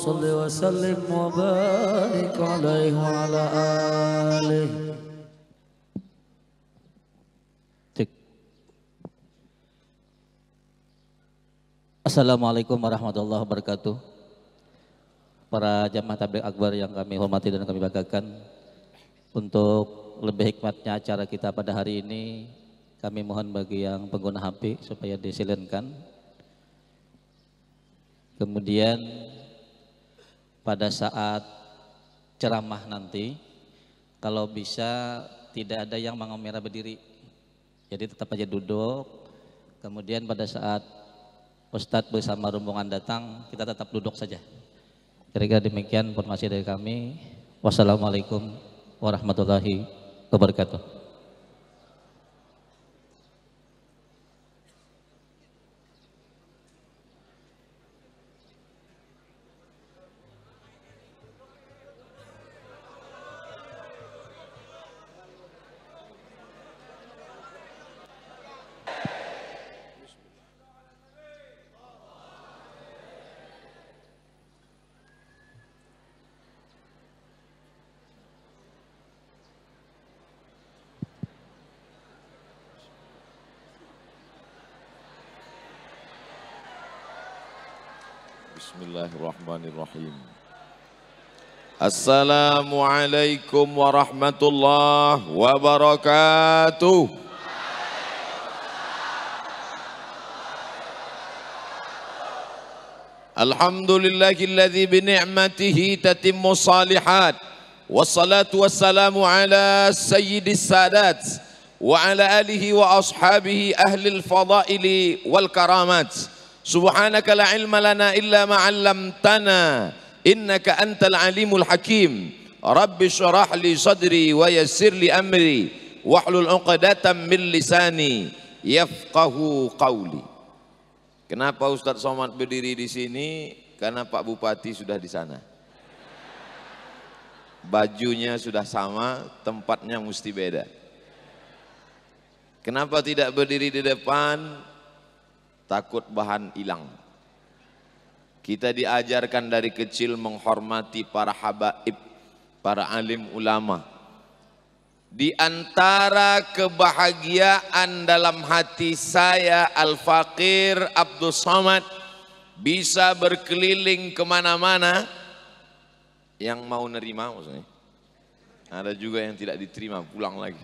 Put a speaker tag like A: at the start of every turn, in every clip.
A: صل وسلم وبارك عليه وعلى آله
B: Cek. Assalamualaikum warahmatullahi wabarakatuh. Para jamaah tabligh akbar yang kami hormati dan kami banggakan. Untuk lebih hikmatnya acara kita pada hari ini, kami mohon bagi yang pengguna HP supaya disilenkan. Kemudian pada saat ceramah nanti, kalau bisa tidak ada yang mengamera berdiri. Jadi tetap aja duduk. Kemudian pada saat Ustadz bersama rombongan datang, kita tetap duduk saja. Kira-kira demikian informasi dari kami. Wassalamualaikum warahmatullahi wabarakatuh.
C: Bismillahirrahmanirrahim. Assalamualaikum warahmatullahi wabarakatuh. Alhamdulillahilladzi bi ni'matihi tatimmu salihat. Wassalatu wassalamu ala sayyidis sadat wa ala alihi wa ashabihi ahlil fadaili wal karamat. Subhanaka la ilma lana illa ma 'allamtana innaka antal alimul hakim. Rabbi syrah li sadri wa yassir li amri wahlul 'uqdatam min lisani yafqahu qawli. Kenapa Ustadz Somad berdiri di sini? Karena Pak Bupati sudah di sana. Bajunya sudah sama, tempatnya mesti beda. Kenapa tidak berdiri di depan? Takut bahan hilang. Kita diajarkan dari kecil menghormati para habaib, para alim ulama. Di antara kebahagiaan dalam hati saya Al-Fakir Abdul Somad bisa berkeliling ke mana-mana yang mau nerima maksudnya. Ada juga yang tidak diterima pulang lagi.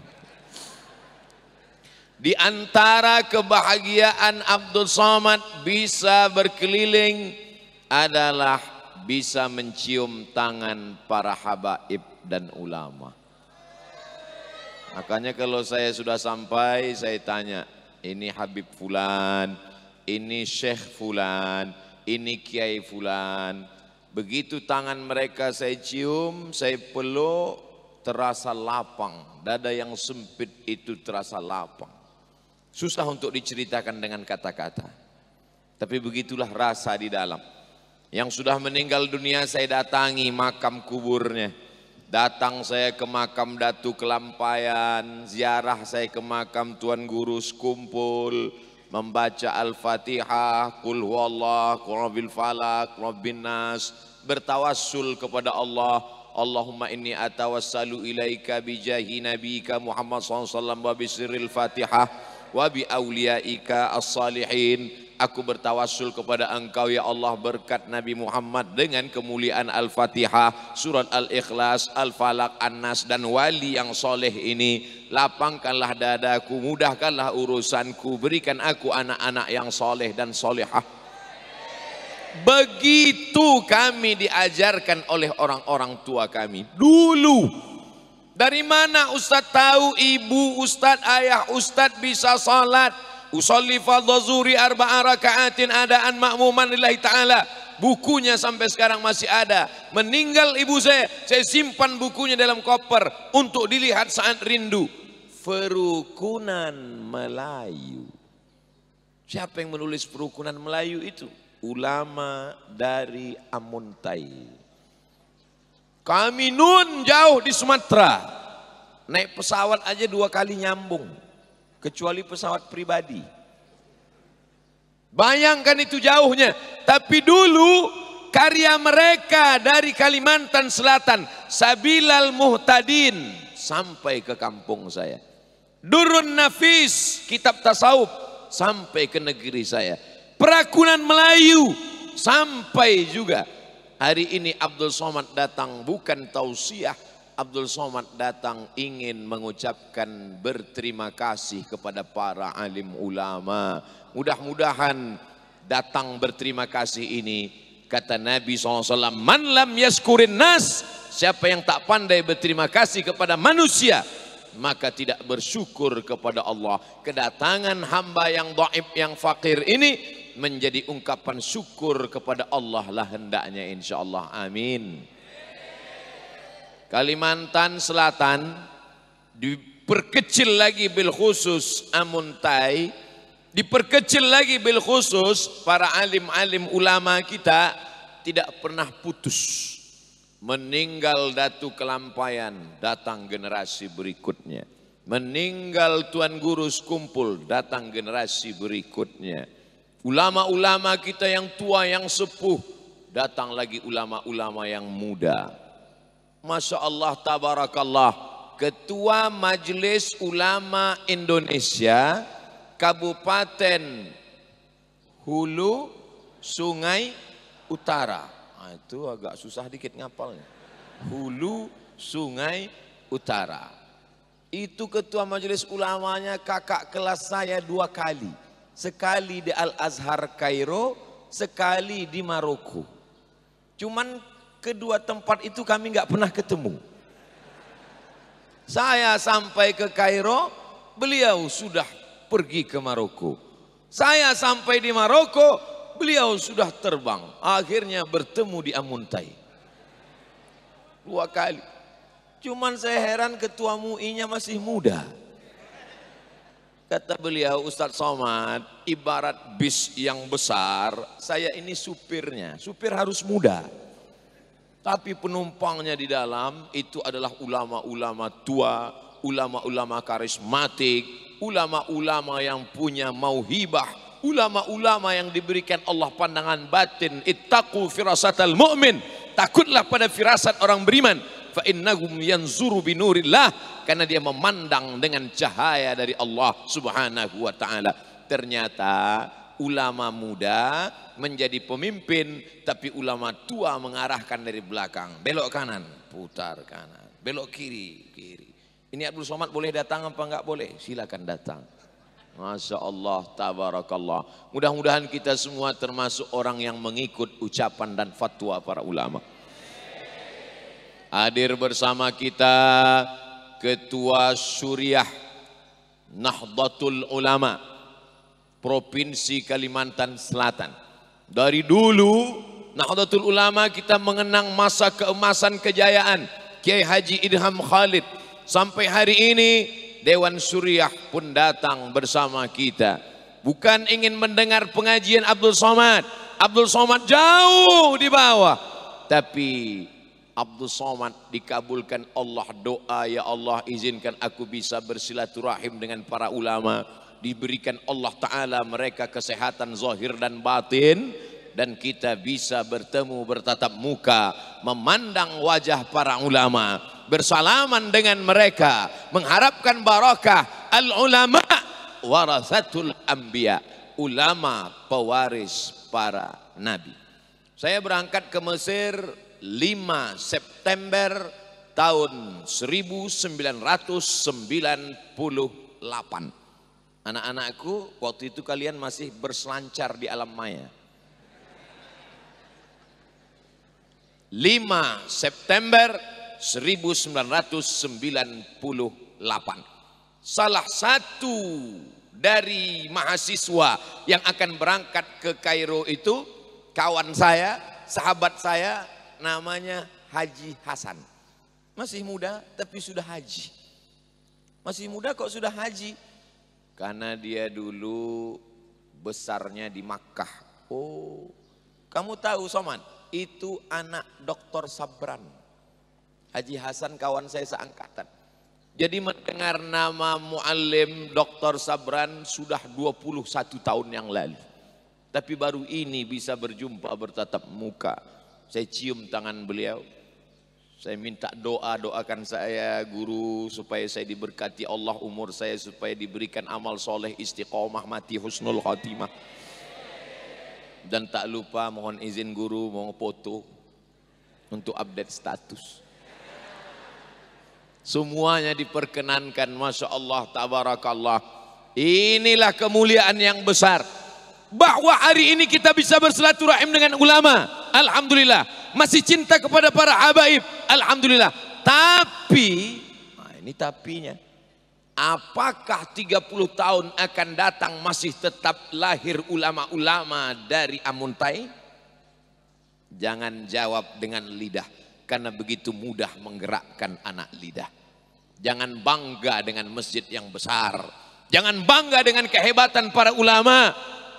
C: Di antara kebahagiaan Abdul Somad bisa berkeliling adalah bisa mencium tangan para habaib dan ulama. Makanya kalau saya sudah sampai saya tanya, ini Habib Fulan, ini Syekh Fulan, ini Kiai Fulan. Begitu tangan mereka saya cium, saya peluk, terasa lapang. Dada yang sempit itu terasa lapang. Susah untuk diceritakan dengan kata-kata. Tapi begitulah rasa di dalam. Yang sudah meninggal dunia saya datangi makam kuburnya. Datang saya ke makam Datu Kelampayan, ziarah saya ke makam Tuan Guru Sekumpul, membaca Al-Fatihah, Qul huwallah, Qul falak, rabbin nas, bertawassul kepada Allah. Allahumma inni atawassalu ilaika bijahi nabika Muhammad SAW wa bisiril Fatihah wa bi awliyaika as-salihin. Aku bertawassul kepada engkau ya Allah berkat Nabi Muhammad dengan kemuliaan Al-Fatihah, surat Al-Ikhlas, Al-Falaq, An-Nas dan wali yang soleh ini. Lapangkanlah dadaku, mudahkanlah urusanku, berikan aku anak-anak yang soleh dan solehah. Begitu kami diajarkan oleh orang-orang tua kami. Dulu dari mana Ustadz tahu ibu Ustadz, ayah Ustadz bisa salat? Usolli fardhu zuhri arba'a raka'atin adaan makmuman lillahi ta'ala. Bukunya sampai sekarang masih ada. Meninggal ibu saya, saya simpan bukunya dalam koper untuk dilihat saat rindu. Perukunan Melayu. Siapa yang menulis perukunan Melayu itu? Ulama dari Amuntai. Kami nun jauh di Sumatera. Naik pesawat aja dua kali nyambung kecuali pesawat pribadi. Bayangkan itu jauhnya. Tapi dulu karya mereka dari Kalimantan Selatan, Sabilal Muhtadin sampai ke kampung saya. Durun Nafis, kitab tasawuf sampai ke negeri saya. Perakunan Melayu sampai juga. Hari ini Abdul Somad datang bukan tausiah, Abdul Somad datang ingin mengucapkan berterima kasih kepada para alim ulama. Mudah-mudahan datang berterima kasih ini kata Nabi SAW man lam yaskurin nas siapa yang tak pandai berterima kasih kepada manusia maka tidak bersyukur kepada Allah kedatangan hamba yang daib yang fakir ini menjadi ungkapan syukur kepada Allah lah hendaknya insyaallah. Amin. Kalimantan Selatan diperkecil lagi bil khusus Amuntai diperkecil lagi bil khusus para alim-alim ulama kita tidak pernah putus. Meninggal datu kelampayan datang generasi berikutnya. Meninggal tuan guru kumpul datang generasi berikutnya ulama-ulama kita yang tua yang sepuh datang lagi ulama-ulama yang muda. Masya Allah tabarakallah. Ketua Majelis Ulama Indonesia Kabupaten Hulu Sungai Utara. Nah, Itu agak susah dikit ngapalnya. Hulu Sungai Utara. Itu ketua majelis ulamanya kakak kelas saya dua kali Sekali di Al-Azhar Kairo Sekali di Maroko Cuman kedua tempat itu kami nggak pernah ketemu. Saya sampai ke Kairo, beliau sudah pergi ke Maroko. Saya sampai di Maroko, beliau sudah terbang. Akhirnya bertemu di Amuntai. Dua kali. Cuman saya heran ketua MUI-nya masih muda. Kata beliau Ustadz Somad, ibarat bis yang besar, saya ini supirnya. Supir harus muda. Tapi penumpangnya di dalam itu adalah ulama-ulama tua, ulama-ulama karismatik, ulama-ulama yang punya mauhibah, ulama-ulama yang diberikan Allah pandangan batin. Ittaqu firasatal mu'min. Takutlah pada firasat orang beriman. Fa innahum yanzuru binurillah karena dia memandang dengan cahaya dari Allah Subhanahu wa taala. Ternyata ulama muda menjadi pemimpin tapi ulama tua mengarahkan dari belakang. Belok kanan putar kanan. Belok kiri kiri. Ini Abdul Somad boleh datang apa enggak boleh? Silakan datang. Masya Allah tabarakallah. Mudah-mudahan kita semua termasuk orang yang mengikut ucapan dan fatwa para ulama hadir bersama kita Ketua Suriah Nahdlatul Ulama Provinsi Kalimantan Selatan. Dari dulu Nahdlatul Ulama kita mengenang masa keemasan kejayaan Kiai Haji Idham Khalid. Sampai hari ini Dewan Suriah pun datang bersama kita. Bukan ingin mendengar pengajian Abdul Somad. Abdul Somad jauh di bawah. Tapi Abdul Somad dikabulkan Allah doa ya Allah izinkan aku bisa bersilaturahim dengan para ulama. Diberikan Allah Ta'ala mereka kesehatan zahir dan batin dan kita bisa bertemu bertatap muka memandang wajah para ulama bersalaman dengan mereka mengharapkan barakah al ulama warasatul anbiya ulama pewaris para nabi. Saya berangkat ke Mesir 5 September tahun 1998 Anak-anakku, waktu itu kalian masih berselancar di alam maya. 5 September 1998. Salah satu dari mahasiswa yang akan berangkat ke Kairo itu kawan saya, sahabat saya namanya Haji Hasan. Masih muda tapi sudah haji. Masih muda kok sudah haji? Karena dia dulu besarnya di Makkah. Oh, kamu tahu Soman, itu anak Dokter Sabran. Haji Hasan kawan saya seangkatan. Jadi mendengar nama muallim Dokter Sabran sudah 21 tahun yang lalu. Tapi baru ini bisa berjumpa bertatap muka. Saya cium tangan beliau. Saya minta doa, doakan saya guru supaya saya diberkati Allah umur saya supaya diberikan amal soleh istiqomah mati husnul khatimah. Dan tak lupa mohon izin guru mau foto untuk update status. Semuanya diperkenankan Masya Allah Tabarakallah Inilah kemuliaan yang besar Bahwa hari ini kita bisa bersilaturahim dengan ulama Alhamdulillah Masih cinta kepada para habaib Alhamdulillah Tapi nah Ini tapinya Apakah 30 tahun akan datang masih tetap lahir ulama-ulama dari Amuntai? Jangan jawab dengan lidah karena begitu mudah menggerakkan anak lidah. Jangan bangga dengan masjid yang besar. Jangan bangga dengan kehebatan para ulama.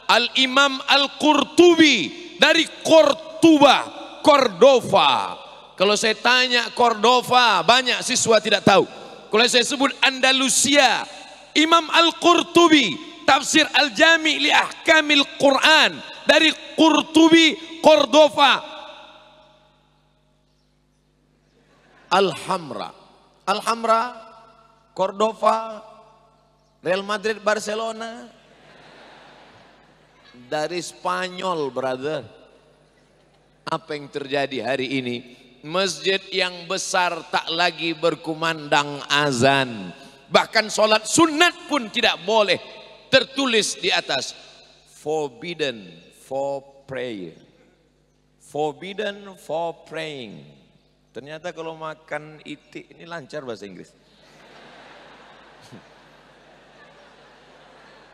C: Al-Imam Al-Qurtubi dari Cordoba, Cordova. Kalau saya tanya Cordova, banyak siswa tidak tahu. Kalau saya sebut Andalusia, Imam Al-Qurtubi, tafsir Al-Jami li Ahkamil Quran dari Qurtubi, Cordova. Alhamra. Alhamra, Cordova, Real Madrid, Barcelona. Dari Spanyol, brother. Apa yang terjadi hari ini? Masjid yang besar tak lagi berkumandang azan. Bahkan sholat sunat pun tidak boleh. Tertulis di atas. Forbidden for prayer. Forbidden for praying. Ternyata kalau makan itik ini lancar bahasa Inggris.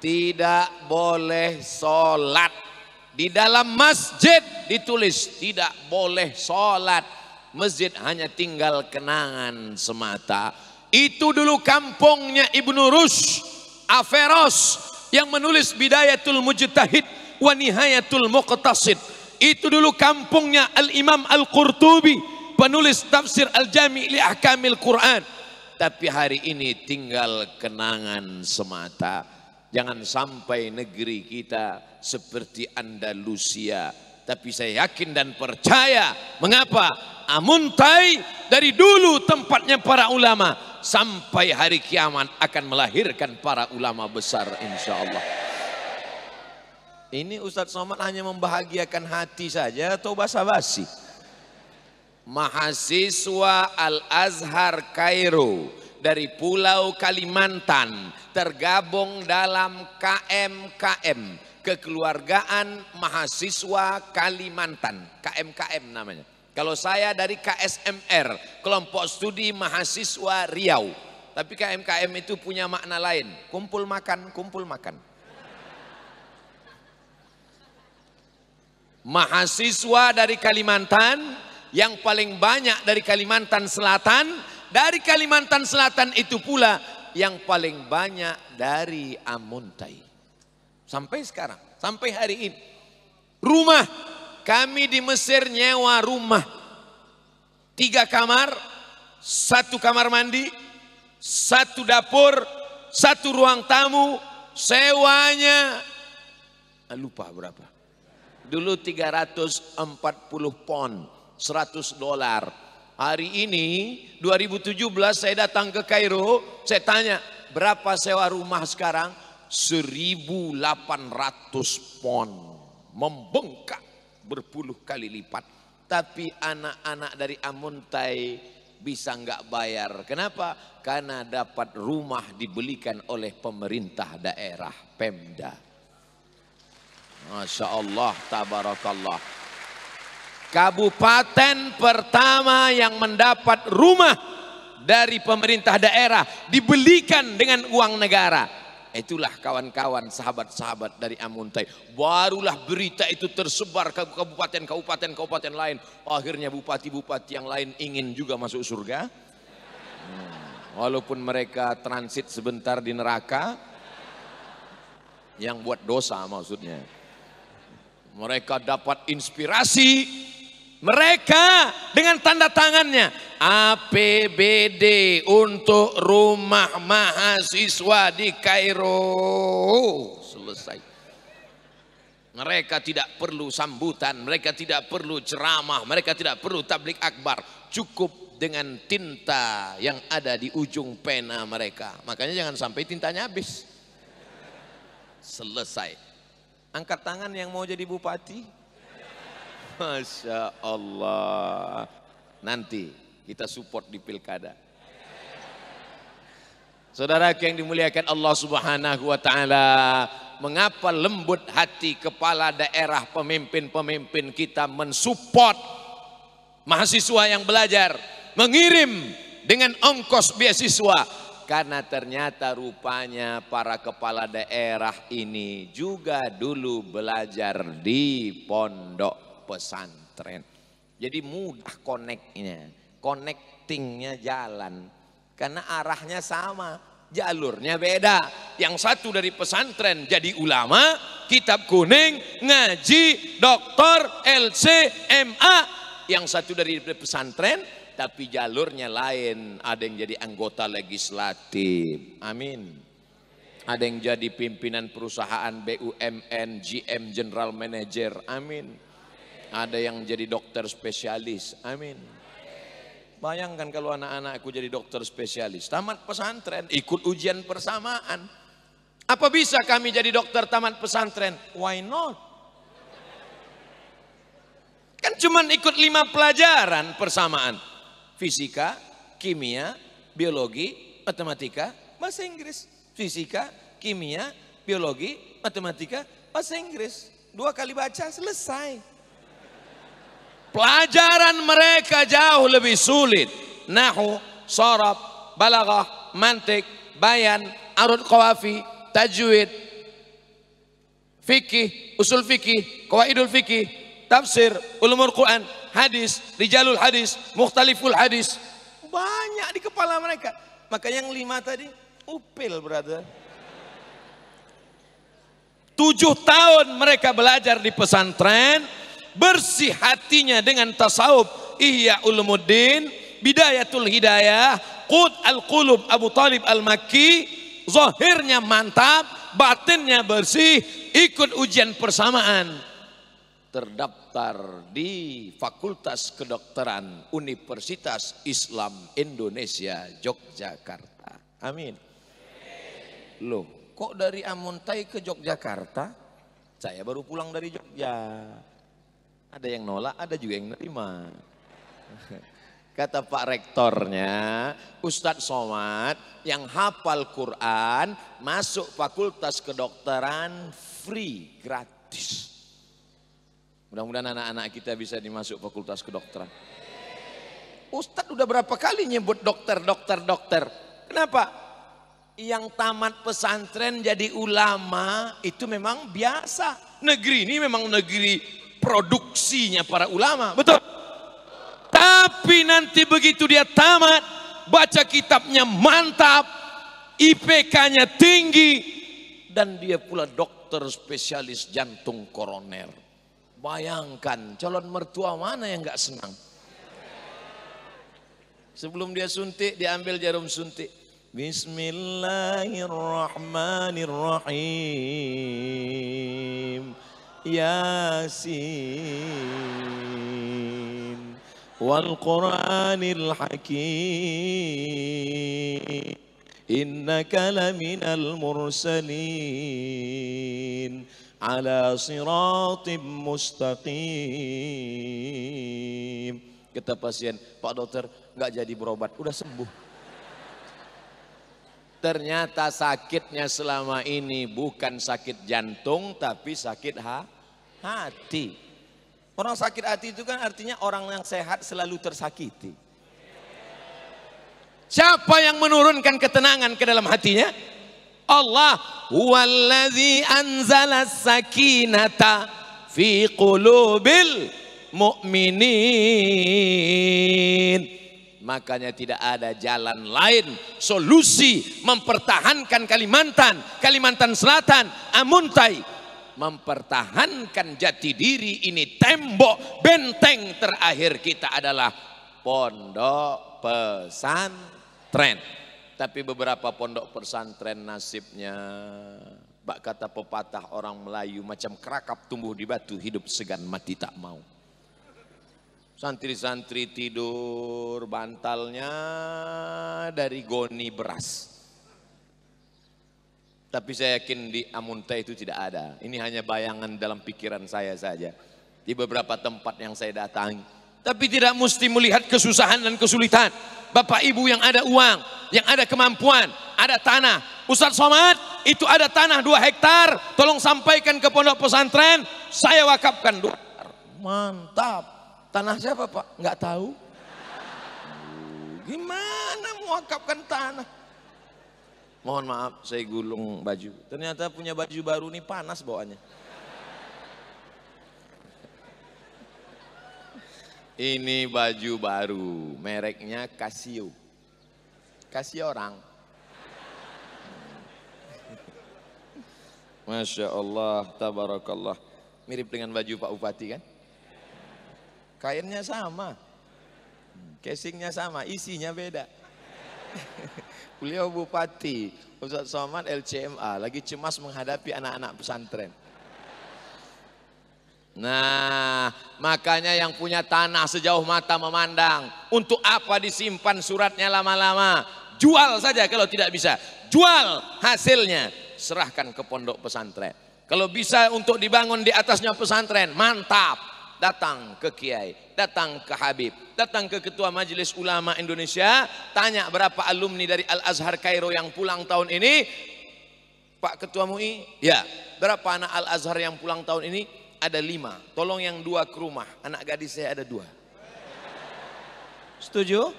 C: Tidak boleh sholat. Di dalam masjid ditulis tidak boleh sholat masjid hanya tinggal kenangan semata. Itu dulu kampungnya Ibnu Rush Aferos yang menulis Bidayatul Mujtahid wa Nihayatul Muqtasid. Itu dulu kampungnya Al-Imam Al-Qurtubi, penulis tafsir Al-Jami' li Ahkamil Quran. Tapi hari ini tinggal kenangan semata. Jangan sampai negeri kita seperti Andalusia. Tapi saya yakin dan percaya. Mengapa? Amuntai dari dulu tempatnya para ulama. Sampai hari kiamat akan melahirkan para ulama besar insya Allah. Ini Ustadz Somad hanya membahagiakan hati saja atau basa-basi? Mahasiswa Al-Azhar Kairo dari Pulau Kalimantan tergabung dalam KMKM Kekeluargaan Mahasiswa Kalimantan. KMKM namanya. Kalau saya dari KSMR Kelompok Studi Mahasiswa Riau. Tapi KMKM itu punya makna lain. Kumpul makan kumpul makan. Mahasiswa dari Kalimantan yang paling banyak dari Kalimantan Selatan dari Kalimantan Selatan itu pula yang paling banyak dari Amuntai. Sampai sekarang, sampai hari ini. Rumah, kami di Mesir nyewa rumah. Tiga kamar, satu kamar mandi, satu dapur, satu ruang tamu, sewanya, ah, lupa berapa. Dulu 340 pon, 100 dolar. Hari ini 2017 saya datang ke Kairo, saya tanya berapa sewa rumah sekarang? 1800 pon. Membengkak berpuluh kali lipat. Tapi anak-anak dari Amuntai bisa nggak bayar. Kenapa? Karena dapat rumah dibelikan oleh pemerintah daerah Pemda. Masya Allah, tabarakallah. Kabupaten pertama yang mendapat rumah dari pemerintah daerah dibelikan dengan uang negara. Itulah kawan-kawan sahabat-sahabat dari Amuntai. Barulah berita itu tersebar ke kabupaten-kabupaten-kabupaten lain. Akhirnya bupati-bupati yang lain ingin juga masuk surga. Hmm. Walaupun mereka transit sebentar di neraka. Yang buat dosa maksudnya. Mereka dapat inspirasi mereka dengan tanda tangannya APBD untuk rumah mahasiswa di Kairo. Selesai. Mereka tidak perlu sambutan, mereka tidak perlu ceramah, mereka tidak perlu tablik akbar. Cukup dengan tinta yang ada di ujung pena mereka. Makanya jangan sampai tintanya habis. Selesai. Angkat tangan yang mau jadi bupati. Masya Allah. Nanti kita support di pilkada. Saudara yang dimuliakan Allah Subhanahu wa taala, mengapa lembut hati kepala daerah pemimpin-pemimpin kita mensupport mahasiswa yang belajar, mengirim dengan ongkos beasiswa karena ternyata rupanya para kepala daerah ini juga dulu belajar di pondok pesantren. Jadi mudah koneknya, connectingnya jalan karena arahnya sama, jalurnya beda. Yang satu dari pesantren jadi ulama, kitab kuning, ngaji, doktor, LC, MA. Yang satu dari pesantren tapi jalurnya lain. Ada yang jadi anggota legislatif. Amin. Ada yang jadi pimpinan perusahaan BUMN, GM General Manager. Amin. Ada yang jadi dokter spesialis. Amin. Bayangkan kalau anak-anakku jadi dokter spesialis, tamat pesantren, ikut ujian persamaan. Apa bisa kami jadi dokter tamat pesantren? Why not? Kan cuma ikut lima pelajaran persamaan. Fisika, kimia, biologi, matematika, bahasa Inggris. Fisika, kimia, biologi, matematika, bahasa Inggris. Dua kali baca selesai. Pelajaran mereka jauh lebih sulit. Nahu, sorab, balaghah, mantik, bayan, arud qawafi, tajwid, fikih, usul fikih, kawaidul fikih, tafsir, ulumul Quran, hadis, rijalul hadis, mukhtaliful hadis. Banyak di kepala mereka. Maka yang lima tadi, upil brother. Tujuh tahun mereka belajar di pesantren, bersih hatinya dengan tasawuf. Ihya Ulumuddin Bidayatul Hidayah Qud Al-Qulub Abu Talib Al-Makki. Zahirnya mantap Batinnya bersih Ikut ujian persamaan. Terdaftar di Fakultas Kedokteran Universitas Islam Indonesia Yogyakarta. Amin. Loh kok dari Amuntai ke Yogyakarta? Saya baru pulang dari Jogja ada yang nolak, ada juga yang nerima. Kata Pak Rektornya, Ustadz Somad yang hafal Quran masuk fakultas kedokteran free, gratis. Mudah-mudahan anak-anak kita bisa dimasuk fakultas kedokteran. Ustadz udah berapa kali nyebut dokter, dokter, dokter. Kenapa? Yang tamat pesantren jadi ulama itu memang biasa. Negeri ini memang negeri produksinya para ulama. Betul. Tapi nanti begitu dia tamat, baca kitabnya mantap, IPK-nya tinggi, dan dia pula dokter spesialis jantung koroner. Bayangkan calon mertua mana yang nggak senang. Sebelum dia suntik, dia ambil jarum suntik. Bismillahirrahmanirrahim. ياسين والقرآن الحكيم إنك لمن المرسلين على صراط مستقيم kata pasien Pak dokter nggak jadi berobat udah sembuh ternyata sakitnya selama ini bukan sakit jantung tapi sakit ha hati. Orang sakit hati itu kan artinya orang yang sehat selalu tersakiti. Siapa yang menurunkan ketenangan ke dalam hatinya? Allah huwallazi anzala sakinata fi qulubil mu'minin. Makanya tidak ada jalan lain solusi mempertahankan Kalimantan, Kalimantan Selatan, Amuntai mempertahankan jati diri ini tembok benteng terakhir kita adalah pondok pesantren. Tapi beberapa pondok pesantren nasibnya Bak kata pepatah orang Melayu macam kerakap tumbuh di batu hidup segan mati tak mau. Santri-santri tidur bantalnya dari goni beras. Tapi saya yakin di Amunta itu tidak ada. Ini hanya bayangan dalam pikiran saya saja. Di beberapa tempat yang saya datangi. Tapi tidak mesti melihat kesusahan dan kesulitan. Bapak ibu yang ada uang, yang ada kemampuan, ada tanah. Ustadz Somad, itu ada tanah dua hektar. Tolong sampaikan ke pondok pesantren. Saya wakafkan. Mantap. Tanah siapa pak? Enggak tahu. Gimana mewakafkan tanah? Mohon maaf, saya gulung baju. Ternyata punya baju baru ini panas bawaannya. Ini baju baru, mereknya Casio. Casio orang. Masya Allah, tabarakallah. Mirip dengan baju Pak Bupati kan? Kainnya sama. Casingnya sama, isinya beda. Beliau bupati, Ustaz Somad LCMA, lagi cemas menghadapi anak-anak pesantren. Nah, makanya yang punya tanah sejauh mata memandang, untuk apa disimpan suratnya lama-lama? Jual saja kalau tidak bisa. Jual hasilnya, serahkan ke pondok pesantren. Kalau bisa untuk dibangun di atasnya pesantren, mantap datang ke kiai, datang ke Habib, datang ke ketua majelis ulama Indonesia, tanya berapa alumni dari Al Azhar Kairo yang pulang tahun ini. Pak Ketua MUI, ya. Berapa anak Al Azhar yang pulang tahun ini? Ada lima. Tolong yang dua ke rumah. Anak gadis saya ada dua. Setuju?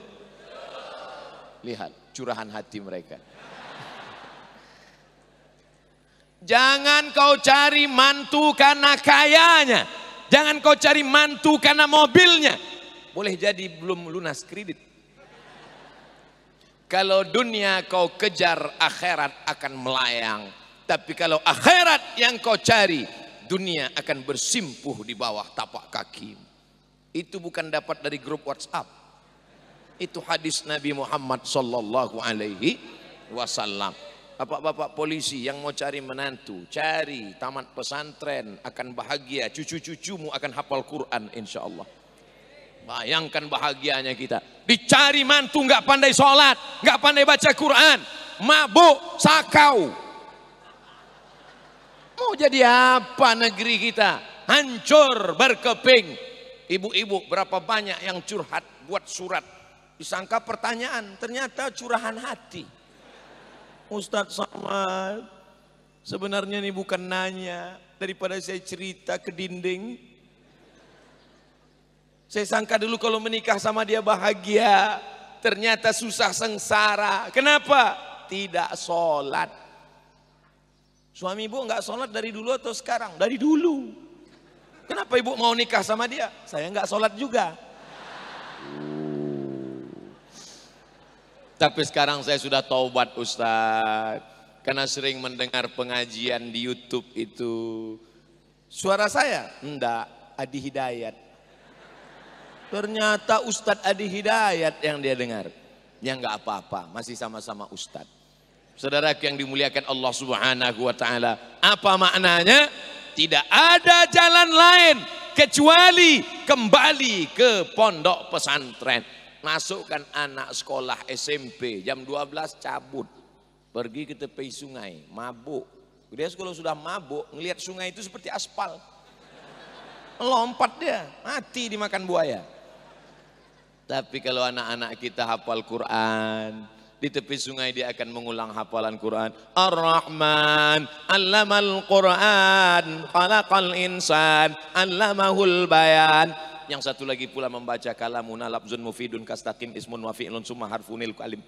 C: Lihat curahan hati mereka. Jangan kau cari mantu karena kayanya. Jangan kau cari mantu karena mobilnya. Boleh jadi belum lunas kredit. Kalau dunia kau kejar, akhirat akan melayang. Tapi kalau akhirat yang kau cari, dunia akan bersimpuh di bawah tapak kaki. Itu bukan dapat dari grup WhatsApp. Itu hadis Nabi Muhammad sallallahu alaihi wasallam. Bapak-bapak polisi yang mau cari menantu, cari tamat pesantren akan bahagia, cucu-cucumu akan hafal Quran insya Allah. Bayangkan bahagianya kita. Dicari mantu nggak pandai sholat, nggak pandai baca Quran, mabuk, sakau. Mau jadi apa negeri kita? Hancur, berkeping. Ibu-ibu berapa banyak yang curhat buat surat. Disangka pertanyaan, ternyata curahan hati. Ustadz Samad, sebenarnya ini bukan nanya daripada saya cerita ke dinding. Saya sangka dulu kalau menikah sama dia bahagia, ternyata susah sengsara. Kenapa? Tidak sholat. Suami ibu nggak sholat dari dulu atau sekarang? Dari dulu. Kenapa ibu mau nikah sama dia? Saya nggak sholat juga. Tapi sekarang saya sudah taubat Ustaz. Karena sering mendengar pengajian di Youtube itu. Suara saya? Enggak, Adi Hidayat. Ternyata Ustadz Adi Hidayat yang dia dengar. Ya enggak apa-apa, masih sama-sama Ustadz. Saudara yang dimuliakan Allah Subhanahu wa taala, apa maknanya? Tidak ada jalan lain kecuali kembali ke pondok pesantren. Masukkan anak sekolah SMP jam 12 cabut. Pergi ke tepi sungai, mabuk. Dia kalau sudah mabuk, ngelihat sungai itu seperti aspal. Lompat dia, mati dimakan buaya. Tapi kalau anak-anak kita hafal Quran, di tepi sungai dia akan mengulang hafalan Quran. Ar-Rahman, allamal Quran, khalaqal insan, allamahul bayan. Yang satu lagi pula membaca kalamun alabzun mufidun kastaqim ismun wafi'lun summa harfunil kalim.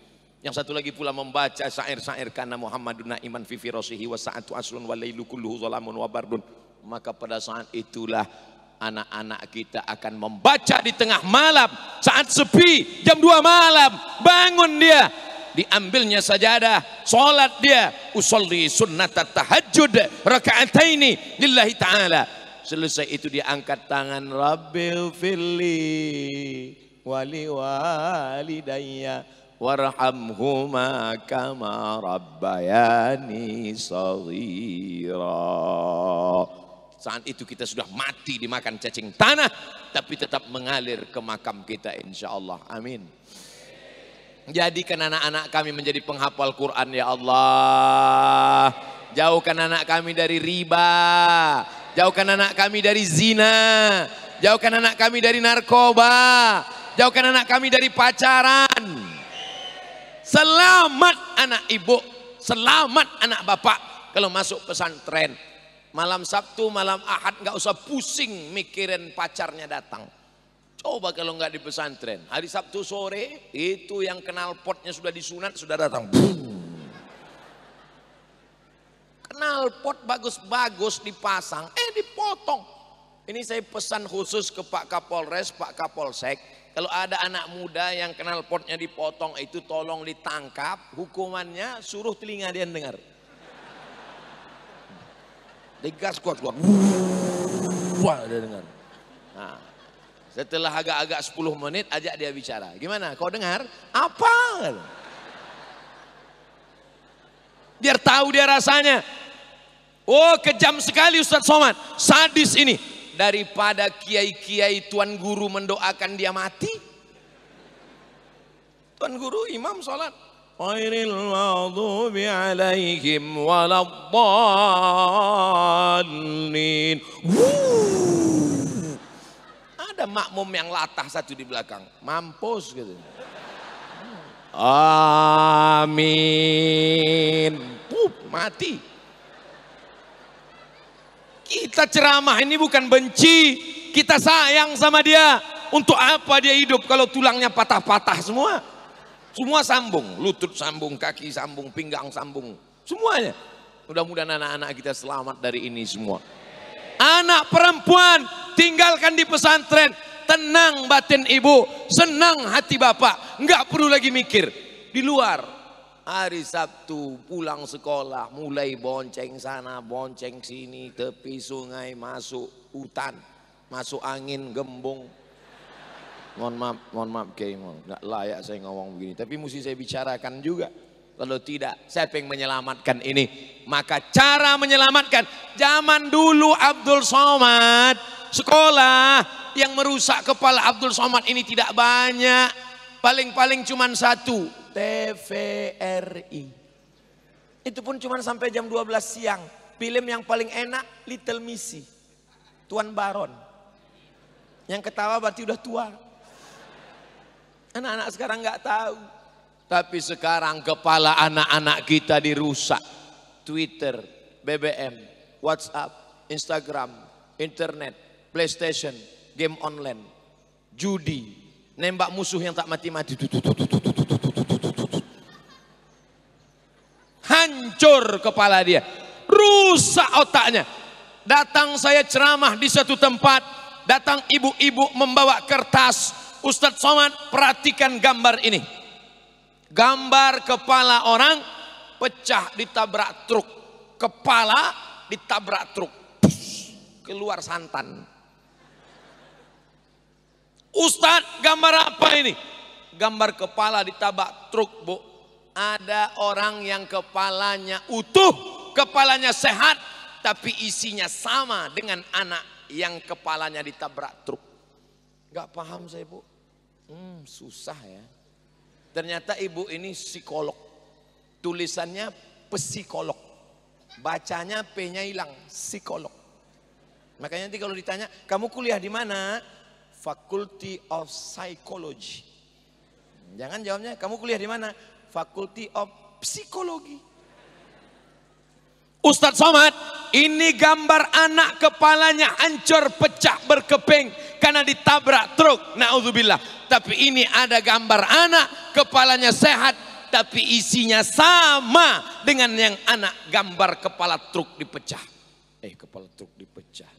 C: Yang satu lagi pula membaca syair-syair karena Muhammadun iman fi firasihi wa sa'atu asrun wa lailu kulluhu zalamun wa bardun. Maka pada saat itulah anak-anak kita akan membaca di tengah malam saat sepi jam 2 malam bangun dia diambilnya sajadah salat dia usolli sunnat tahajud raka'ataini lillahi ta'ala selesai itu dia angkat tangan rabbil firli wali walidayya warhamhuma kama rabbayani saghira. Saat itu kita sudah mati dimakan cacing tanah, tapi tetap mengalir ke makam kita insya Allah. Amin. Jadikan anak-anak kami menjadi penghafal Quran ya Allah. Jauhkan anak kami dari riba. Jauhkan anak kami dari zina. Jauhkan anak kami dari narkoba. Jauhkan anak kami dari pacaran. Selamat anak ibu. Selamat anak bapak. Kalau masuk pesantren. Malam Sabtu, malam Ahad nggak usah pusing mikirin pacarnya datang. Coba kalau nggak di pesantren. Hari Sabtu sore itu yang kenal potnya sudah disunat sudah datang. Kenal pot bagus-bagus dipasang, eh dipotong. Ini saya pesan khusus ke Pak Kapolres, Pak Kapolsek. Kalau ada anak muda yang kenal potnya dipotong itu tolong ditangkap. Hukumannya suruh telinga dia dengar. Digas kuat-kuat. Wah dia dengar. Nah, setelah agak-agak 10 menit ajak dia bicara. Gimana? Kau dengar? Apa? Biar tahu dia rasanya. Oh kejam sekali Ustadz Somad. Sadis ini. Daripada kiai-kiai tuan guru mendoakan dia mati. Tuan guru imam sholat. Ghairil maghdubi alaihim waladdallin. Ada makmum yang latah satu di belakang. Mampus gitu. Amin. Pup, mati. Kita ceramah ini bukan benci. Kita sayang sama dia. Untuk apa dia hidup kalau tulangnya patah-patah semua? Semua sambung, lutut sambung, kaki sambung, pinggang sambung, semuanya. Mudah-mudahan anak-anak kita selamat dari ini semua. Anak perempuan tinggalkan di pesantren, tenang batin ibu, senang hati bapak, nggak perlu lagi mikir. Di luar, hari Sabtu pulang sekolah, mulai bonceng sana, bonceng sini, tepi sungai, masuk hutan, masuk angin, gembung, mohon maaf, mohon maaf Kiai, nggak layak saya ngomong begini. Tapi mesti saya bicarakan juga. Kalau tidak, siapa yang menyelamatkan ini? Maka cara menyelamatkan, zaman dulu Abdul Somad, sekolah yang merusak kepala Abdul Somad ini tidak banyak. Paling-paling cuma satu, TVRI. Itu pun cuma sampai jam 12 siang. Film yang paling enak, Little Missy. Tuan Baron. Yang ketawa berarti udah tua. Anak-anak sekarang nggak tahu. Tapi sekarang kepala anak-anak kita dirusak. Twitter, BBM, WhatsApp, Instagram, internet, PlayStation, game online, judi, nembak musuh yang tak mati-mati. Hancur kepala dia, rusak otaknya. Datang saya ceramah di satu tempat, datang ibu-ibu membawa kertas. Ustadz Somad perhatikan gambar ini. Gambar kepala orang pecah ditabrak truk. Kepala ditabrak truk. Keluar santan. Ustadz gambar apa ini? Gambar kepala ditabrak truk bu. Ada orang yang kepalanya utuh, kepalanya sehat, tapi isinya sama dengan anak yang kepalanya ditabrak truk. Gak paham saya bu. Hmm, susah ya. Ternyata ibu ini psikolog. Tulisannya psikolog. Bacanya P-nya hilang, psikolog. Makanya nanti kalau ditanya, kamu kuliah di mana? Faculty of Psychology. Jangan jawabnya, kamu kuliah di mana? Faculty of Psikologi. Ustadz Somad, ini gambar anak kepalanya hancur, pecah, berkeping karena ditabrak truk. Nauzubillah. Tapi ini ada gambar anak kepalanya sehat tapi isinya sama dengan yang anak gambar kepala truk dipecah. Eh kepala truk dipecah.